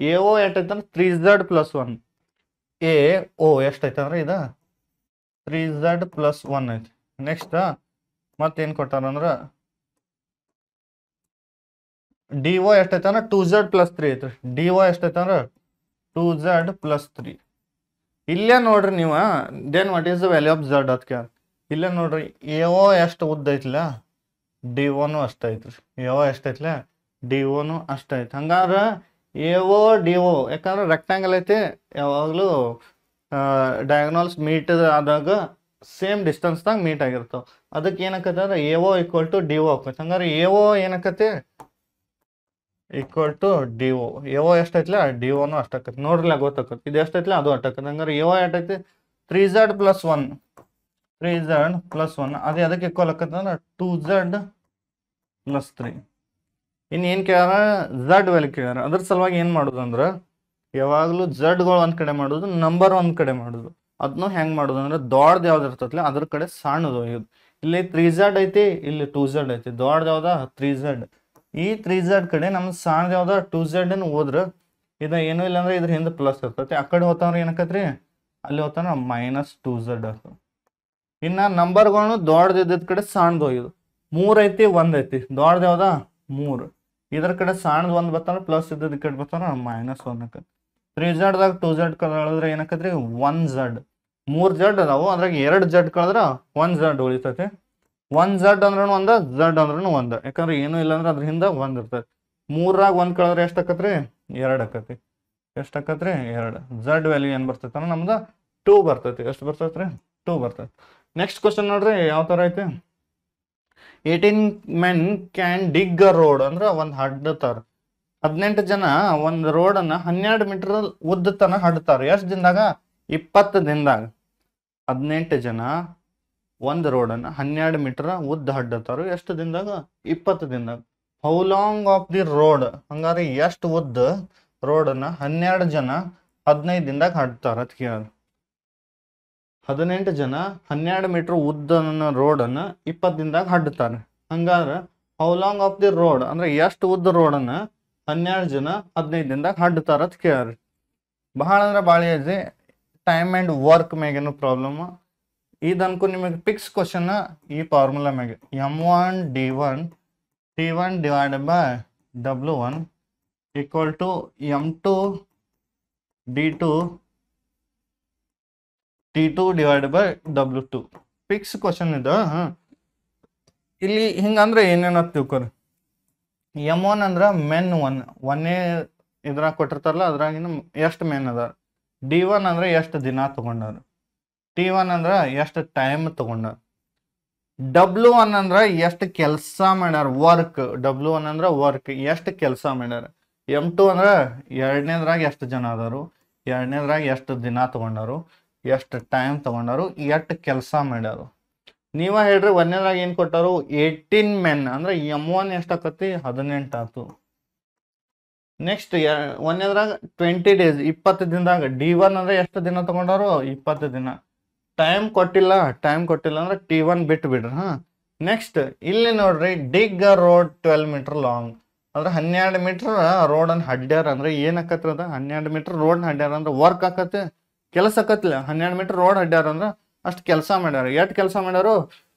ಎ ಓ ಎಷ್ಟೈತೆ ಅಂದ್ರೆ three Z plus one A O ಎಷ್ಟೈತೆ ಅಂದ್ರೆ ಇದು ತ್ರೀ ಝಡ್ ಪ್ಲಸ್ ಒನ್ ಐತಿ ನೆಕ್ಸ್ಟ್ ಮತ್ತೇನು ಕೊಟ್ಟಾರ ಅಂದ್ರೆ ಡಿ ಒ ಎಷ್ಟೈತೆ ಅಂದ್ರೆ ಟೂ ಝಡ್ ಪ್ಲಸ್ ತ್ರೀ ಐತ್ರಿ ಡಿ ಒ ಎಷ್ಟೈತೆ ಅಂದ್ರೆ ಟೂ ಝಡ್ ಪ್ಲಸ್ ತ್ರೀ ಇಲ್ಲೇ ನೋಡ್ರಿ ನೀವು then what is the value of Z ಅದಕ್ಕೆ ಇಲ್ಲೇ ನೋಡ್ರಿ ಎ ಓ ಎಷ್ಟು ಉದ್ದ ಐತಿಲ್ಲ ಡಿ ಒನು ಅಷ್ಟೈತ್ರಿ ಎ ಓ ಎಷ್ಟೈತ್ಲ ಡಿ ಒನು ಅಷ್ಟ ಐತಿ. ಹಂಗಾದ್ರೆ ಎ ಓ ಡಿ ಒ ಯಾಕಂದ್ರೆ ರೆಕ್ಟಾಂಗಲ್ ಐತಿ ಯಾವಾಗಲೂ ಡಯಾಗ್ನಲ್ಸ್ ಮೀಟ್ ಆದಾಗ ಸೇಮ್ ಡಿಸ್ಟೆನ್ಸ್ದಾಗ ಮೀಟ್ ಆಗಿರ್ತಾವ ಅದಕ್ಕೆ ಏನಕ್ಕತ್ತೆ ಅಂದ್ರೆ A O equal to D O ಆಕೈತಿ ಹಂಗಾರೆ A O ಏನಕ್ಕತ್ತೆ equal to D O A O ಎಷ್ಟೈತ್ಲ D ಒನು ಅಷ್ಟಾಕತಿ ನೋಡ್ರಲ್ಲ ಗೊತ್ತಾಕತಿ ಇದು ಎಷ್ಟೈತ್ಲ ಅದು ಅಷ್ಟಾಕತಿ ಹಂಗಾರೆ ಎ ಓ ಎಷ್ಟೈತಿ three Z plus one three Z plus one ಅದೇ ಅದಕ್ಕೆ ಈಕ್ವಲ್ ಆಕತ್ತ ಅಂದ್ರೆ ಟೂ ಝಡ್ ಪ್ಲಸ್ ತ್ರೀ ಇನ್ನು ಏನು ಕೇಳ್ಯಾರ? Z value ಕೇಳ್ಯಾರ. ಅದ್ರ ಸಲುವಾಗಿ ಏನು ಮಾಡೋದು ಅಂದ್ರೆ ಯಾವಾಗಲೂ ಝಡ್ಗಳು ಒಂದು ಕಡೆ ಮಾಡೋದು ನಂಬರ್ ಒಂದು ಕಡೆ ಮಾಡೋದು. ಅದನ್ನು ಹೆಂಗೆ ಮಾಡೋದು ಅಂದ್ರೆ ದೊಡ್ಡದು ಯಾವ್ದು ಇರ್ತೈತಲ್ಲ ಅದ್ರ ಕಡೆ ಸಣ್ಣದು ಒಯ್ಯೋದು. ಇಲ್ಲಿ ತ್ರೀ ಝಡ್ ಐತಿ, ಇಲ್ಲಿ ಟೂ ಝಡ್ ಐತಿ. ದೊಡ್ಡದು ಯಾವ್ದ? ತ್ರೀ ಝಡ್ ಈ ತ್ರೀ ಝಡ್ ಕಡೆ ನಮ್ಮ ಸಣ್ಣದು ಯಾವ್ದ? ಟೂ ಝಡ್ ಹೋದ್ರೆ, ಇದು ಏನೂ ಇಲ್ಲ ಅಂದ್ರೆ ಇದ್ರ ಹಿಂದೆ ಪ್ಲಸ್ ಇರ್ತೈತಿ. ಆ ಕಡೆ ಹೋತಂದ್ರೆ ಏನಕ್ಕತ್ರಿ ಅಲ್ಲಿ ಹೋತಾನ ಮೈನಸ್ ಟೂ ಝಡ್ ಆಗ್ತದೆ ಇನ್ನು ನಂಬರ್ಗಳನ್ನು ದೊಡ್ಡದು ಕಡೆ ಸಣ್ಣದು ಒಯ್ಯೋದು. ಮೂರು ಐತಿ, ಒಂದು ಐತಿ. ದೊಡ್ಡದು ಯಾವ್ದ? ಮೂರು. ಇದ್ರ ಕಡೆ ಸಣ್ಣದು ಒಂದು ಬರ್ತಾನೆ ಪ್ಲಸ್ ಇದ್ದದ ಕಡೆ ಬರ್ತಾನೆ ಮೈನಸ್ ಒನ್ ಅಕ್ಕ ತ್ರೀ ಜಡ್ದಾಗ ಟೂ ಝಡ್ ಕಳೆದ್ರೆ ಏನಾಕತ್ರಿ? ಒನ್ ಝಡ್ ಮೂರು ಝಡ್ ಅದಾವು, ಅದ್ರಾಗ ಎರಡು ಝಡ್ ಕಳೆದ್ರೆ ಒನ್ ಝಡ್ ಉಳಿತೈತಿ. ಒನ್ ಝಡ್ ಅಂದ್ರೂ ಒಂದ ಝಡ್ ಅಂದ್ರೂ ಒಂದ. ಯಾಕಂದ್ರೆ ಏನು ಇಲ್ಲ ಅಂದ್ರೆ ಅದ್ರ ಹಿಂದೆ ಒಂದ್ ಇರ್ತೈತಿ. ಮೂರಾಗ ಒಂದ್ ಕಳೆದ್ರೆ ಎಷ್ಟು ಆಕತ್ರಿ? ಎರಡು ಆಕತಿ ಎಷ್ಟು ಆಕತ್ರಿ? ಎರಡು. ಝಡ್ ವ್ಯಾಲ್ಯೂ ಏನು ಬರ್ತೈತೆ ಅಂದ್ರೆ ನಮ್ದು ಟೂ ಬರ್ತೈತಿ. ಎಷ್ಟು ಬರ್ತೈತ್ರಿ? ಟೂ ಬರ್ತೈತಿ. ನೆಕ್ಸ್ಟ್ ಕ್ವಶನ್ ನೋಡ್ರಿ, ಯಾವ ತರ ಐತಿ? Eighteen men can dig a road ಅಂದ್ರೆ ಒಂದು ಹಡ್ತಾರ. ಹದಿನೆಂಟು ಜನ ಒಂದು ರೋಡನ್ನ ಹನ್ನೆರಡು ಮೀಟರ್ ಉದ್ದ ತನ ಹಡ್ತಾರ. ಎಷ್ಟು ದಿನದಾಗ? ಇಪ್ಪತ್ತು ದಿನದಾಗ. ಹದಿನೆಂಟು ಜನ ಒಂದು ರೋಡನ್ನ ಹನ್ನೆರಡು ಮೀಟರ್ ಉದ್ದ ಹಡ್ಡತಾರ ಎಷ್ಟು ದಿನದಾಗ? ಇಪ್ಪತ್ತು ದಿನದಾಗ. How long of the road ಹಂಗಾರೆ ಎಷ್ಟು ಉದ್ದ ರೋಡನ್ನ ಹನ್ನೆರಡು ಜನ ಹದಿನೈದು ದಿನದಾಗ ಹಡ್ತಾರ ಅಂತ ಕೇಳ ಹದಿನೆಂಟು ಜನ ಹನ್ನೆರಡು ಮೀಟರ್ ಉದ್ದನ ರೋಡನ್ನ ಇಪ್ಪತ್ತು ದಿನದಾಗ ಹಡ್ತಾರೆ. ಹಂಗಾದ್ರೆ how long of the road ಅಂದ್ರೆ ಎಷ್ಟು ಉದ್ದ ರೋಡನ್ನ ಹನ್ನೆರಡು ಜನ ಹದಿನೈದು ದಿನದಾಗ ಹಡ್ತಾರ ಅಂತ ಕೇಳ್ರಿ. ಬಹಳ ಅಂದ್ರೆ ಭಾಳ ಏಜಿ ಟೈಮ್ ಆ್ಯಂಡ್ ವರ್ಕ್ ಮ್ಯಾಗೇನು ಪ್ರಾಬ್ಲಮ್ ಇದನ್ಕು ನಿಮಗೆ ಫಿಕ್ಸ್ ಕ್ವಶನ್ ಈ ಫಾರ್ಮುಲಾ ಮ್ಯಾಗೆ. M one D one T one divide by W one equal to M two D two T two divide by W two fix question ಇದು ಇಲ್ಲಿ ಹಿಂಗಂದ್ರೆ ಏನೇನೋ ತಿಳ್ಕೊರಿ ಎಂ ಒನ್ ಅಂದ್ರೆ ಮೆನ್ ಒನ್ ಒನ್ನೇ ಇದ್ರಾಗ ಕೊಟ್ಟಿರ್ತಾರಲ್ಲ ಅದ್ರಾಗಿನ ಎಷ್ಟು ಮೆನ್ ಅದಾರ ಡಿ ಒನ್ ಅಂದ್ರೆ ಎಷ್ಟು ದಿನ ತಗೊಂಡಾರ? ಟಿ ಒನ್ ಅಂದ್ರೆ ಎಷ್ಟು ಟೈಮ್ ತಗೊಂಡಾರ? ಡಬ್ಲ್ಯೂ ಒನ್ ಅಂದ್ರೆ ಎಷ್ಟು ಕೆಲಸ ಮಾಡ್ಯಾರ? ವರ್ಕ್ ಡಬ್ಲ್ಯೂ ಒನ್ ಅಂದ್ರೆ ವರ್ಕ್ ಎಷ್ಟು ಕೆಲಸ ಮಾಡ್ಯಾರ? ಎಂ ಟು ಅಂದ್ರೆ ಎರಡನೇದ್ರಾಗ ಎಷ್ಟು ಜನ ಅದಾರು ಎರಡನೇದ್ರಾಗ ಎಷ್ಟು ದಿನ ತಗೊಂಡಾರು? ಎಷ್ಟು ಟೈಮ್ ತೊಗೊಂಡರು, ಎಷ್ಟು ಕೆಲಸ ಮಾಡ್ಯಾರು. ನೀವ ಹೇಳ್ರಿ, ಒಂದನೇದಾಗ ಏನು ಕೊಟ್ಟರು? ಏಯ್ಟೀನ್ ಮೆನ್ ಅಂದ್ರೆ ಎಂ ಒನ್ ಎಷ್ಟಾಕತಿ ಹದಿನೆಂಟು ಆತು. ನೆಕ್ಸ್ಟ್ ಒಂದನೇದ್ರಾಗ ಟ್ವೆಂಟಿ ಡೇಸ್ ಇಪ್ಪತ್ತು ದಿನದಾಗ ಡಿ ಒನ್ ಅಂದ್ರೆ ಎಷ್ಟು ದಿನ ತೊಗೊಂಡರು? ಇಪ್ಪತ್ತು ದಿನ. ಟೈಮ್ ಕೊಟ್ಟಿಲ್ಲ ಟೈಮ್ ಕೊಟ್ಟಿಲ್ಲ ಅಂದ್ರೆ ಟಿ ಒನ್ ಬಿಟ್ಟು ಬಿಡ್ರಿ, ಹಾ. ನೆಕ್ಸ್ಟ್ ಇಲ್ಲಿ ನೋಡ್ರಿ dig road twelve metre long ಅಂದ್ರೆ ಹನ್ನೆರಡು ಮೀಟರ್ ರೋಡನ್ನು ಹಡ್ಡ್ಯಾರ ಅಂದ್ರೆ ಏನು ಅದ? ಹನ್ನೆರಡು ಮೀಟರ್ ರೋಡ್ನ ಹಡ್ಡ್ಯಾರ ಅಂದ್ರೆ ವರ್ಕ್ ಆಕತ್ತೆ. ಕೆಲಸ ಕತ್ಲ, ಹನ್ನೆರಡು ಮೀಟರ್ ರೋಡ್ ಅಡ್ಯಾರ ಅಂದ್ರೆ ಅಷ್ಟು ಕೆಲಸ ಮಾಡ್ಯಾರ. ಎಷ್ಟು ಕೆಲಸ ಮಾಡ್ಯಾರು?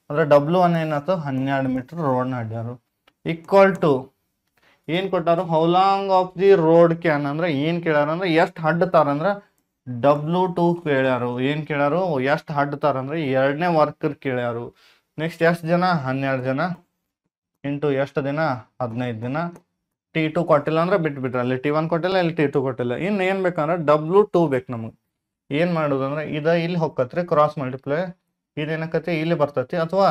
ಅಂದ್ರೆ ಡಬ್ಲ್ಯೂ ಒನ್ ಏನಾಯ್ತು? ಹನ್ನೆರಡು ಮೀಟರ್ ರೋಡ್ನ ಅಡ್ಯಾರು ಈಕ್ವಲ್ ಟು ಏನು ಕೊಟ್ಟಾರು? How long of the road can ಅಂದ್ರೆ ಏನು ಕೇಳ್ಯಾರ ಅಂದ್ರೆ ಎಷ್ಟು ಹಡ್ಡತಾರ ಅಂದ್ರೆ ಡಬ್ಲ್ಯೂ ಟು ಕೇಳ್ಯಾರು. ಏನು ಕೇಳ್ಯಾರು? ಎಷ್ಟು ಹಡ್ಡತಾರ ಅಂದ್ರೆ ಎರಡನೇ ವರ್ಕರ್ ಕೇಳ್ಯಾರು. ನೆಕ್ಸ್ಟ್ ಎಷ್ಟು ಜನ? ಹನ್ನೆರಡು ಜನ. ಇಂಟು ಎಷ್ಟು ದಿನ? ಹದಿನೈದು ದಿನ. ಟಿ ಟು ಕೊಟ್ಟಿಲ್ಲ ಅಂದ್ರೆ ಬಿಟ್ಬಿಟ್ರೆ. ಅಲ್ಲಿ ಟಿ ಒನ್ ಕೊಟ್ಟಿಲ್ಲ, ಇಲ್ಲಿ ಟಿ ಟು ಕೊಟ್ಟಿಲ್ಲ. ಇನ್ನು ಏನು ಬೇಕಂದ್ರೆ ಡಬ್ಲು ಟೂ ಬೇಕು ನಮಗೆ. ಏನು ಮಾಡೋದು ಅಂದ್ರೆ ಇದು ಇಲ್ಲಿ ಹೋಗತ್ರಿ ಕ್ರಾಸ್ ಮಲ್ಟಿಪ್ಲೈ ಇದೇನಕತಿ ಇಲ್ಲಿ ಬರ್ತತಿ. ಅಥವಾ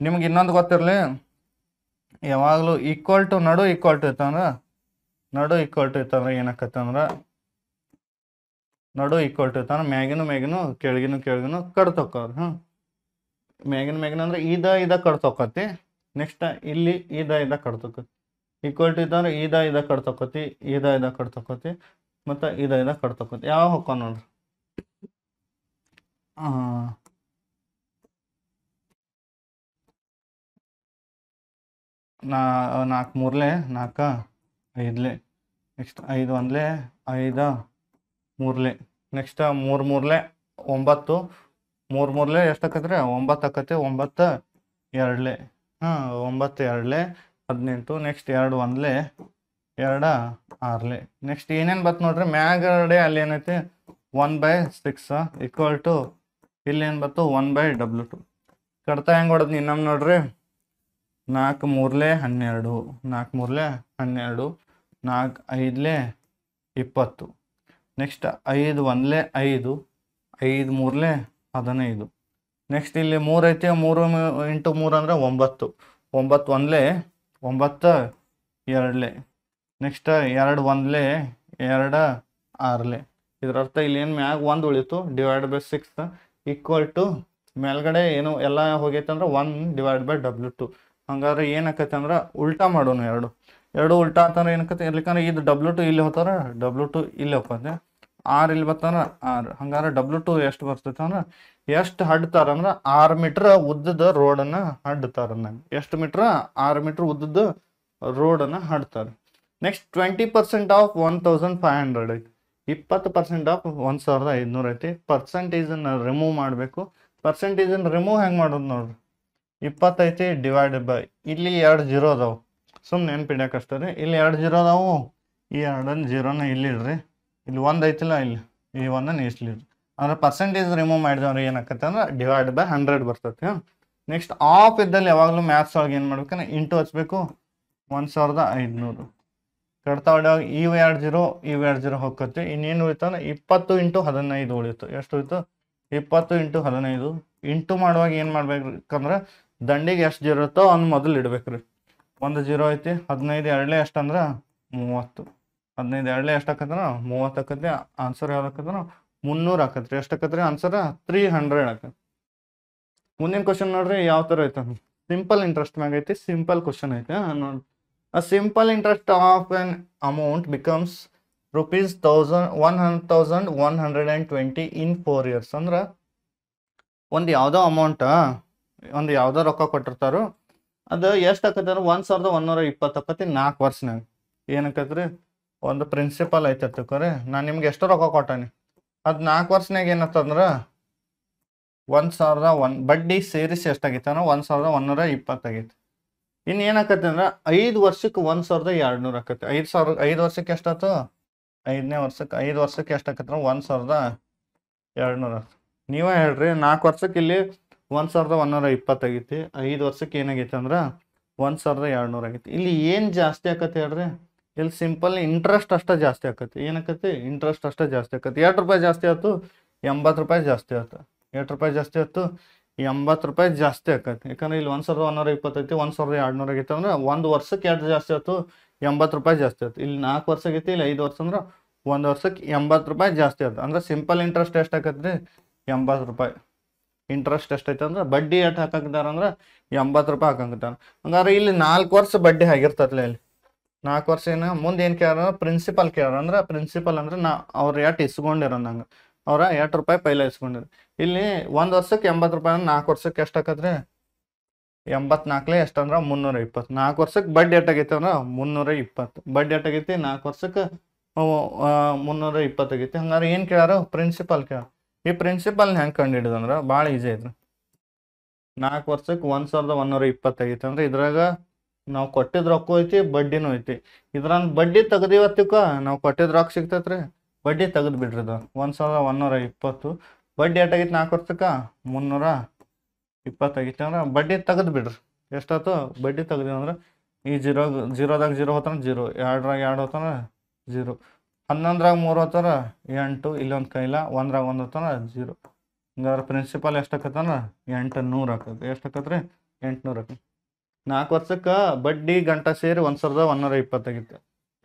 ನಿಮ್ಗೆ ಇನ್ನೊಂದು ಗೊತ್ತಿರಲಿ, ಯಾವಾಗಲೂ ಈಕ್ವಲ್ ಟು ನಡು ಈಕ್ವಲ್ ಟು ಇತ್ತಂದ್ರೆ, ನಡು ಈಕ್ವಲ್ ಟು ಇತ್ತಂದ್ರೆ ಏನಕ್ಕತ್ತೆ ಅಂದ್ರೆ, ನಡು ಈಕ್ವಲ್ ಟು ಇತ್ತಂದ್ರೆ ಮ್ಯಾಗಿನೂ ಮ್ಯಾಗಿನು, ಕೆಳಗಿನ ಕೆಳಗಿನು ಕಡ್ತೊಕ್ಕವ್ರಿ ಹ್ಞೂ ಮ್ಯಾಗಿನ ಮ್ಯಾಗಿನ ಅಂದ್ರೆ ಇದ ಇದ ಕಡ್ತೊಕ್ಕತಿ ನೆಕ್ಸ್ಟ್ ಇಲ್ಲಿ ಇದ ಇದ ಕಡ್ತೊಕ್ಕತಿ ಈಕ್ವಲ್ ಟು ಇತ್ತಂದ್ರೆ ಇದ ಇದ ಕಡ್ತೊಕ್ಕತಿ ಇದ ಇದ ಕಡ್ತೊಕ್ಕತಿ ಮತ್ತು ಇದ ಇದ ಕಡ್ತೊಕ್ಕತಿ ಯಾವ ಹೊಕ್ಕ ನೋಡ್ರಿ? ಆ, ನಾ ನಾಲ್ಕು ಮೂರ್ಲೆ ನಾಲ್ಕ ಐದ್ಲೆ ನೆಕ್ಸ್ಟ್ ಐದು ಒಂದ್ಲೆ ಐದ ಮೂರ್ಲೆ ನೆಕ್ಸ್ಟ್ ಮೂರು ಮೂರ್ಲೆ ಒಂಬತ್ತು ಮೂರು ಮೂರ್ಲೆ ಎಷ್ಟು ಆಕತ್ರಿ ಒಂಬತ್ತು ಹಾಕತ್ತೆ ಒಂಬತ್ತು ಎರಡ್ಲೆ ಹಾಂ ಒಂಬತ್ತು ಎರಡಲೆ ಹದಿನೆಂಟು ನೆಕ್ಸ್ಟ್ ಎರಡು ಒಂದ್ಲೆ ಎರಡ ಆರ್ಲೆ. ನೆಕ್ಸ್ಟ್ ಏನೇನು ಬತ್ತು ನೋಡ್ರಿ? ಮ್ಯಾಗಡೆ ಅಲ್ಲಿ ಏನೈತಿ? One by six equal to ಇಲ್ಲಿ ಏನು ಬತ್ತು ಒನ್ ಬೈ ಡಬ್ಲ್ಯೂ ಟು ಕಡ್ತಾ ಹೆಂಗೆ ಹೊಡೆದ್ ಇನ್ನೊಮ್ಮೆ ನೋಡ್ರಿ. ನಾಲ್ಕು ಮೂರ್ಲೆ ಹನ್ನೆರಡು, ನಾಲ್ಕು ಮೂರ್ಲೆ ಹನ್ನೆರಡು, ನಾಲ್ಕು ಐದ್ಲೆ ಇಪ್ಪತ್ತು. ನೆಕ್ಸ್ಟ್ ಐದು ಒಂದ್ಲೆ ಐದು ಐದು ಮೂರ್ಲೆ ಹದಿನೈದು. ನೆಕ್ಸ್ಟ್ ಇಲ್ಲಿ ಮೂರು ಐತೆ, ಮೂರು ಇಂಟು ಮೂರು ಅಂದರೆ ಒಂಬತ್ತು. ಒಂಬತ್ತು ಒಂದ್ಲೆ, ಒಂಬತ್ತು ಎರಡ್ಲೆ. ನೆಕ್ಸ್ಟ್ ಎರಡು ಒಂದ್ಲೆ, ಎರಡು ಆರ್ಲೆ. ಇದರರ್ಥ ಇಲ್ಲಿ ಏನು ಮ್ಯಾಗ ಒಂದು ಉಳಿತು divide by six equal to ಮೇಲ್ಗಡೆ ಏನು ಎಲ್ಲ ಹೋಗೈತೆ ಅಂದ್ರೆ one divide by W two ಹಂಗಾದ್ರೆ ಏನಾಕೈತೆ ಅಂದ್ರೆ ಉಲ್ಟಾ ಮಾಡೋಣ ಎರಡು. ಎರಡು ಉಲ್ಟಾ ಅಂತಂದ್ರೆ ಏನಕತ್ತೆ ಇರ್ಲಿಕ್ಕಂದ್ರೆ ಇದು ಡಬ್ಲ್ಯೂ ಟು ಇಲ್ಲಿ ಹೋಗ್ತಾರೆ. ಡಬ್ಲ್ಯೂ ಟು ಇಲ್ಲಿ ಹೋಗ್ತದೆ ಆರ್ ಇಲ್ಲಿ ಬರ್ತಾರ ಆರ್ ಹಂಗಾದ್ರೆ ಡಬ್ಲ್ಯೂ ಟು ಎಷ್ಟು ಬರ್ತೈತೆ ಅಂದ್ರೆ ಎಷ್ಟು ಹಡ್ತಾರ ಅಂದ್ರೆ ಆರು ಮೀಟ್ರ್ ಉದ್ದದ ರೋಡನ್ನು ಹಡ್ತಾರೆ ನಂಗೆ ಎಷ್ಟು ಮೀಟ್ರ್? ಆರು ಮೀಟ್ರ್ ಉದ್ದದ ರೋಡನ್ನು ಹಡ್ತಾರೆ. Next twenty percent of one thousand five hundred ಐತಿ ಇಪ್ಪತ್ತು ಪರ್ಸೆಂಟ್ ಆಫ್ ಒಂದು ಸಾವಿರದ ಐದುನೂರು ಐತಿ ಪರ್ಸೆಂಟೇಜನ್ನು ರಿಮೂವ್ ಮಾಡಬೇಕು. ಪರ್ಸೆಂಟೇಜನ್ನು ರಿಮೂವ್ ಹೆಂಗೆ ಮಾಡೋದು ನೋಡ್ರಿ? ಇಪ್ಪತ್ತೈತಿ ಡಿವೈಡ್ ಬೈ ಇಲ್ಲಿ ಎರಡು ಜೀರೋ ಅದಾವು. ಸುಮ್ಮನೆ ನೆನ್ಪಿಡ್ಯಾಕ ಅಷ್ಟೇ ರೀ ಇಲ್ಲಿ ಎರಡು ಜೀರೋ ಅದಾವು. ಈ ಎರಡನ್ನು ಜೀರೋನ ಇಲ್ಲಿ ಇಡ್ರಿ ಇಲ್ಲಿ ಒಂದು ಐತಿಲ್ಲ ಇಲ್ಲಿ. ಈ ಒಂದನ್ನು ಇಸ್ಲಿಡ್ರಿ ಅಂದ್ರೆ ಪರ್ಸೆಂಟೇಜ್ ರಿಮೂವ್ ಮಾಡಿದವ್ರು ಏನಾಕತ್ತೆ ಅಂದ್ರೆ ಡಿವೈಡ್ ಬೈ ಹಂಡ್ರೆಡ್ ಬರ್ತೈತಿ. ನೆಕ್ಸ್ಟ್ ಆಫ್ ಇದ್ದಲ್ಲಿ ಯಾವಾಗಲೂ ಮ್ಯಾಥ್ಸ್ ಒಳಗೆ ಏನು ಮಾಡ್ಬೇಕಂದ್ರೆ ಇಂಟು ಹಚ್ಬೇಕು ಒಂದು ಸಾವಿರದ ಐದುನೂರು. ಕಡ್ತಾ ಹೊಡೆಯುವಾಗ ಈ ಎರಡು ಜೀರೋ ಇವ್ ಎರಡು ಜೀರೋ ಹೋಗ್ಕತ್ತಿ. ಇನ್ನೇನು ಉಳಿತು ಅಂದ್ರೆ ಇಪ್ಪತ್ತು ಇಂಟು ಹದಿನೈದು ಉಳಿತು ಎಷ್ಟು ಉಳಿತು? ಇಪ್ಪತ್ತು ಇಂಟು ಹದಿನೈದು. ಇಂಟು ಮಾಡುವಾಗ ಏನು ಮಾಡ್ಬೇಕಂದ್ರೆ ದಂಡಿಗೆ ಎಷ್ಟು ಜೀರೋ ಇರುತ್ತೋ ಅವ್ನು ಮೊದಲು ಇಡ್ಬೇಕ್ರಿ. ಒಂದು ಜೀರೋ ಐತಿ, ಹದಿನೈದು ಎರಡಲೇ ಎಷ್ಟು ಅಂದ್ರೆ ಮೂವತ್ತು. ಹದಿನೈದು ಎರಡಲೇ ಎಷ್ಟು ಆಕತ್ತಂದ್ರೆ ಮೂವತ್ತು ಆಕತಿ ಆನ್ಸರ್ ಯಾವ್ದು ಆಕತ್ತಂದ್ರೆ ಮುನ್ನೂರು ಆಕತ್ರಿ. ಎಷ್ಟು ಆಕತ್ರಿ? ಆನ್ಸರ್ ತ್ರೀ ಹಂಡ್ರೆಡ್ ಆಕತಿ ಮುಂದಿನ ಕ್ವಶನ್ ನೋಡ್ರಿ, ಯಾವ ಥರ ಐತೆ? ಸಿಂಪಲ್ ಇಂಟ್ರೆಸ್ಟ್ ಮ್ಯಾಗ ಐತಿ ಸಿಂಪಲ್ ಕ್ವಶನ್ ಐತೆ. ನೋಡಿ A simple interest of an amount becomes rupees thousand, one hundred thousand one hundred and twenty in four years ಅಂದ್ರೆ ಒಂದು ಯಾವುದೋ ಅಮೌಂಟ್ ಒಂದು ಯಾವುದೋ ರೊಕ್ಕ ಕೊಟ್ಟಿರ್ತಾರೋ, ಅದು ಎಷ್ಟು ಆಕತಿ ಅಂದ್ರೆ ಒಂದು ಸಾವಿರದ ಒಂದೂರ ಇಪ್ಪತ್ತು ಆಕತಿ ನಾಲ್ಕು ವರ್ಷನಾಗ ಏನಕ್ಕತ್ರಿ? ಒಂದು ಪ್ರಿನ್ಸಿಪಲ್ ಐತೆ ತಿಳ್ಕೊರಿ ನಾನು ನಿಮ್ಗೆ ಎಷ್ಟು ರೊಕ್ಕ ಕೊಟ್ಟಾನಿ. ಅದು ನಾಲ್ಕು ವರ್ಷನಾಗ ಏನತ್ತಂದ್ರೆ ಒಂದು ಸಾವಿರದ ಒನ್ ಬಡ್ಡಿ ಸೇರಿಸಿ ಎಷ್ಟಾಗೈತೆ ಅಂದ್ರೆ ಒಂದು ಸಾವಿರದ ಒಂದೂರ ಇಪ್ಪತ್ತಾಗೈತೆ. ಇನ್ನು ಏನಾಕತ್ತೆ ಅಂದ್ರೆ ಐದು ವರ್ಷಕ್ಕೆ ಒಂದು ಸಾವಿರದ ಎರಡು ನೂರು ಆಕತ್ತೆ. ಐದು ಸಾವಿರ, ಐದು ವರ್ಷಕ್ಕೆ ಎಷ್ಟಾಯ್ತು ಐದನೇ ವರ್ಷಕ್ಕೆ, ಐದು ವರ್ಷಕ್ಕೆ ಎಷ್ಟು ಆಕತ್ತೆ ಒಂದು ಸಾವಿರದ ಎರಡು ನೂರು ನೀವೇ ಹೇಳ್ರಿ, ನಾಲ್ಕು ವರ್ಷಕ್ಕೆ ಇಲ್ಲಿ ಒಂದು ಸಾವಿರದ ಒಂದೂರ ಇಪ್ಪತ್ತಾಗೈತಿ ಐದು ವರ್ಷಕ್ಕೆ ಏನಾಗೈತೆ ಅಂದ್ರೆ ಒಂದು ಸಾವಿರದ ಎರಡು ನೂರು ಆಗೈತಿ. ಇಲ್ಲಿ ಏನು ಜಾಸ್ತಿ ಆಕತ್ತೆ ಹೇಳ್ರಿ? ಇಲ್ಲಿ ಸಿಂಪಲ್ ಇಂಟ್ರೆಸ್ಟ್ ಅಷ್ಟೇ ಜಾಸ್ತಿ ಆಕತಿ ಏನಾಕತಿ ಇಂಟ್ರೆಸ್ಟ್ ಅಷ್ಟೇ ಜಾಸ್ತಿ ಆಕತಿ ಎರಡು ರೂಪಾಯಿ ಜಾಸ್ತಿ ಆಯ್ತು ಎಂಬತ್ತು ರೂಪಾಯಿ ಜಾಸ್ತಿ ಆಯ್ತು ಎಷ್ಟು ರೂಪಾಯಿ ಜಾಸ್ತಿ ಆಯ್ತು ಎಂಬತ್ತು ರೂಪಾಯಿ ಜಾಸ್ತಿ ಆಕತಿ ಯಾಕಂದ್ರೆ ಇಲ್ಲಿ ಒಂದು ಸಾವಿರದ ಒಂದೂರ ಇಪ್ಪತ್ತೈತಿ, ಒಂದು ಸಾವಿರದ ಎರಡು ನೂರ ಆಗೈತೆ ಅಂದ್ರೆ ಒಂದು ವರ್ಷಕ್ಕೆ ಎರಡು ಜಾಸ್ತಿ ಆಯ್ತು? ಎಂಬತ್ತು ರೂಪಾಯಿ ಜಾಸ್ತಿ ಆಯ್ತು. ಇಲ್ಲಿ ನಾಲ್ಕು ವರ್ಷ ಆಗೈತಿ ಇಲ್ಲಿ ಐದು ವರ್ಷ ಅಂದ್ರೆ ಒಂದು ವರ್ಷಕ್ಕೆ ಎಂಬತ್ತು ರೂಪಾಯಿ ಜಾಸ್ತಿ ಆಯ್ತು. ಅಂದ್ರೆ ಸಿಂಪಲ್ ಇಂಟ್ರೆಸ್ಟ್ ಎಷ್ಟು ಆಕತ್ರಿ ಎಂಬತ್ತು ರೂಪಾಯಿ. ಇಂಟ್ರೆಸ್ಟ್ ಎಷ್ಟೈತೆ ಅಂದ್ರೆ ಬಡ್ಡಿ ಎಷ್ಟು ಹಾಕಿದಾರ ಅಂದ್ರೆ ಎಂಬತ್ತು ರೂಪಾಯಿ ಹಾಕಂಗಿದ್ದಾನೆ ಹಂಗಾರೆ ಇಲ್ಲಿ ನಾಲ್ಕು ವರ್ಷ ಬಡ್ಡಿ ಆಗಿರ್ತತ್ಲೆ ಇಲ್ಲಿ ನಾಲ್ಕು ವರ್ಷ ಏನು, ಮುಂದೆ ಏನು ಕೇಳ ಪ್ರಿನ್ಸಿಪಲ್ ಕೇಳ ಅಂದ್ರೆ ಪ್ರಿನ್ಸಿಪಲ್ ಅಂದ್ರೆ ನಾ, ಅವ್ರು ಎಷ್ಟು ಇಸ್ಕೊಂಡಿರೋ ನಂಗೆ. ಅವ್ರ ಎರಡು ರೂಪಾಯಿ ಪೈಲ ಇಸ್ಕೊಂಡಿದ್ರು ಇಲ್ಲಿ ಒಂದು ವರ್ಷಕ್ಕೆ ಎಂಬತ್ತು ರೂಪಾಯಿ ಅಂದ್ರೆ ನಾಲ್ಕು ವರ್ಷಕ್ಕೆ ಎಷ್ಟು ಆಕತ್ರಿ ಎಂಬತ್ನಾಲ್ಕಲೆ ಎಷ್ಟು ಅಂದ್ರೆ ಮುನ್ನೂರ ಇಪ್ಪತ್ತು. ನಾಲ್ಕು ವರ್ಷಕ್ಕೆ ಬಡ್ಡಿ ಎಷ್ಟಾಗೈತೆ ಅಂದ್ರೆ ಮುನ್ನೂರ ಇಪ್ಪತ್ತು. ಬಡ್ಡಿ ಎಟ್ಟಾಗೈತಿ ನಾಲ್ಕು ವರ್ಷಕ್ಕೆ ಮುನ್ನೂರ ಇಪ್ಪತ್ತು ಆಗೈತಿ. ಹಂಗಾರೆ ಏನು ಕೇಳಾರ ಪ್ರಿನ್ಸಿಪಲ್ ಕೇಳ. ಈ ಪ್ರಿನ್ಸಿಪಲ್ನ ಹೆಂಗೆ ಕಂಡು ಹಿಡಿದಂದ್ರೆ ಭಾಳ ಈಜಿ ಐತ್ರಿ. ನಾಲ್ಕು ವರ್ಷಕ್ಕೆ ಒಂದು ಸಾವಿರದ ಒಂದೂರ ಇಪ್ಪತ್ತಾಗೈತೆ ಅಂದ್ರೆ ಇದ್ರಾಗ ನಾವು ಕೊಟ್ಟಿದ್ ರೊಕ್ಕ ಐತಿ, ಬಡ್ಡಿನೂ ಐತಿ. ಇದ್ರಂದ್ ಬಡ್ಡಿ ತೆಗ್ದಿವತ್ತಿಕ ನಾವು ಕೊಟ್ಟಿದ್ ರೊಕ್ಕ ಸಿಗ್ತೈತ್ರಿ. ಬಡ್ಡಿ ತೆಗೆದು ಬಿಡ್ರಿ ಅದು ಒಂದು ಸಾವಿರದ ಒಂದೂರ ಇಪ್ಪತ್ತು. ಬಡ್ಡಿ ಎಷ್ಟಾಗಿತ್ತು? ನಾಲ್ಕು ವರ್ಷಕ್ಕೆ? ಮುನ್ನೂರ ಇಪ್ಪತ್ತಾಗಿತ್ತು ಅಂದ್ರೆ ಬಡ್ಡಿ ತೆಗೆದು ಬಿಡ್ರಿ. ಎಷ್ಟಾಯ್ತು? ಬಡ್ಡಿ ತೆಗ್ದಿವಿ ಅಂದ್ರೆ ಈ ಜೀರೋ, ಜೀರೋದಾಗ ಜೀರೋ ಹೋತಾನೆ ಜೀರೋ. ಎರಡ್ರಾಗ ಎರಡು ಹೋತಾನ ಜೀರೋ. ಹನ್ನೊಂದ್ರಾಗ ಮೂರು ಹೋತಾರ ಎಂಟು. ಇಲ್ಲೊಂದು ಕೈಲ ಒಂದ್ರಾಗ ಒಂದು ಹೋತಾನ ಜೀರೋ. ಹಂಗಾದ್ರೆ ಪ್ರಿನ್ಸಿಪಲ್ ಎಷ್ಟು ಆಕತ್ತಾನ ಎಂಟು ನೂರು ಆಕತ್ತೆ. ಎಷ್ಟು ಆಕತ್ರಿ ಎಂಟುನೂರು ಆಕತ್ತೆ. ನಾಲ್ಕು ವರ್ಷಕ್ಕೆ ಬಡ್ಡಿ ಗಂಟ ಸೇರಿ ಒಂದು ಸಾವಿರದ ಒಂದೂರ ಇಪ್ಪತ್ತಾಗಿತ್ತು.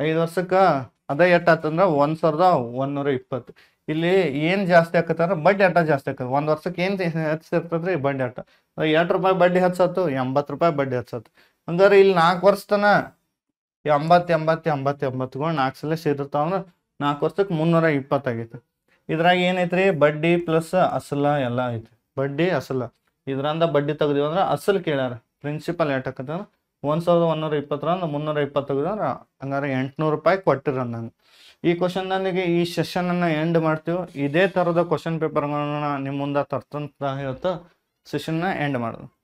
ಐದು ವರ್ಷಕ್ಕೆ ಅದೇ ಎಷ್ಟಾತಂದ್ರ ಒಂದ್ ಸಾವಿರದ ಒಂದೂರ ಇಪ್ಪತ್ತು. ಇಲ್ಲಿ ಏನ್ ಜಾಸ್ತಿ ಆಕತ್ತಂದ್ರ ಬಡ್ಡಿ ಆಟ ಜಾಸ್ತಿ ಆಕತ್ ಒಂದ್ ವರ್ಷಕ್ಕೆ ಏನು ಹೆಚ್ಚಿರ್ತದ್ರಿ ಬಡ್ಡಿ ಆಟ ಎರಡು ರೂಪಾಯಿ ಬಡ್ಡಿ ಹಚ್ಚತ್ತು? ಎಂಬತ್ತು ರೂಪಾಯಿ ಬಡ್ಡಿ ಹಚ್ಚತ್ತು. ಹಂಗಾರೆ ಇಲ್ಲಿ ನಾಲ್ಕು ವರ್ಷ ತನ ಎಂಬತ್ತು ಎಂಬತ್ತು ಎಂಬತ್ತು, ಎಂಬತ್ತುಗಳು ನಾಲ್ಕು ಸಲ ಸೇರಿರ್ತಾವ ನಾಲ್ಕು ವರ್ಷಕ್ಕೆ ಮುನ್ನೂರ ಇಪ್ಪತ್ತಾಗೈತೆ ಇದ್ರಾಗ ಏನೈತ್ರಿ? ಬಡ್ಡಿ ಪ್ಲಸ್ ಅಸಲ ಎಲ್ಲ ಐತಿ. ಬಡ್ಡಿ, ಅಸಲ. ಇದ್ರಂದ ಬಡ್ಡಿ ತೆಗ್ದಿವಂದ್ರ ಅಸಲ್ ಅಸಲು ಕೇಳ್ಯಾರ. ಪ್ರಿನ್ಸಿಪಲ್ ಏಟಾಕತ್ತಂದ್ರೆ ಒಂದು ಸಾವಿರದ ಒಂದೂರ ಇಪ್ಪತ್ತರಂದ ಮುನ್ನೂರ ಇಪ್ಪತ್ತು ಹಂಗಾರೆ ಎಂಟುನೂರು ರೂಪಾಯಿ ಕೊಟ್ಟಿರ ನಂಗೆ ಈ ಕ್ವಶನ್ ನನಗೆ ಈ ಸೆಷನನ್ನು ಎಂಡ್ ಮಾಡ್ತೀವಿ. ಇದೇ ಥರದ ಕ್ವಶನ್ ಪೇಪರ್ಗಳನ್ನ ನಿಮ್ಮ ಮುಂದೆ ತರ್ತಂತ ಹೇಳ್ತಾ ಸೆಷನ್ನ ಎಂಡ್ ಮಾಡೋದು.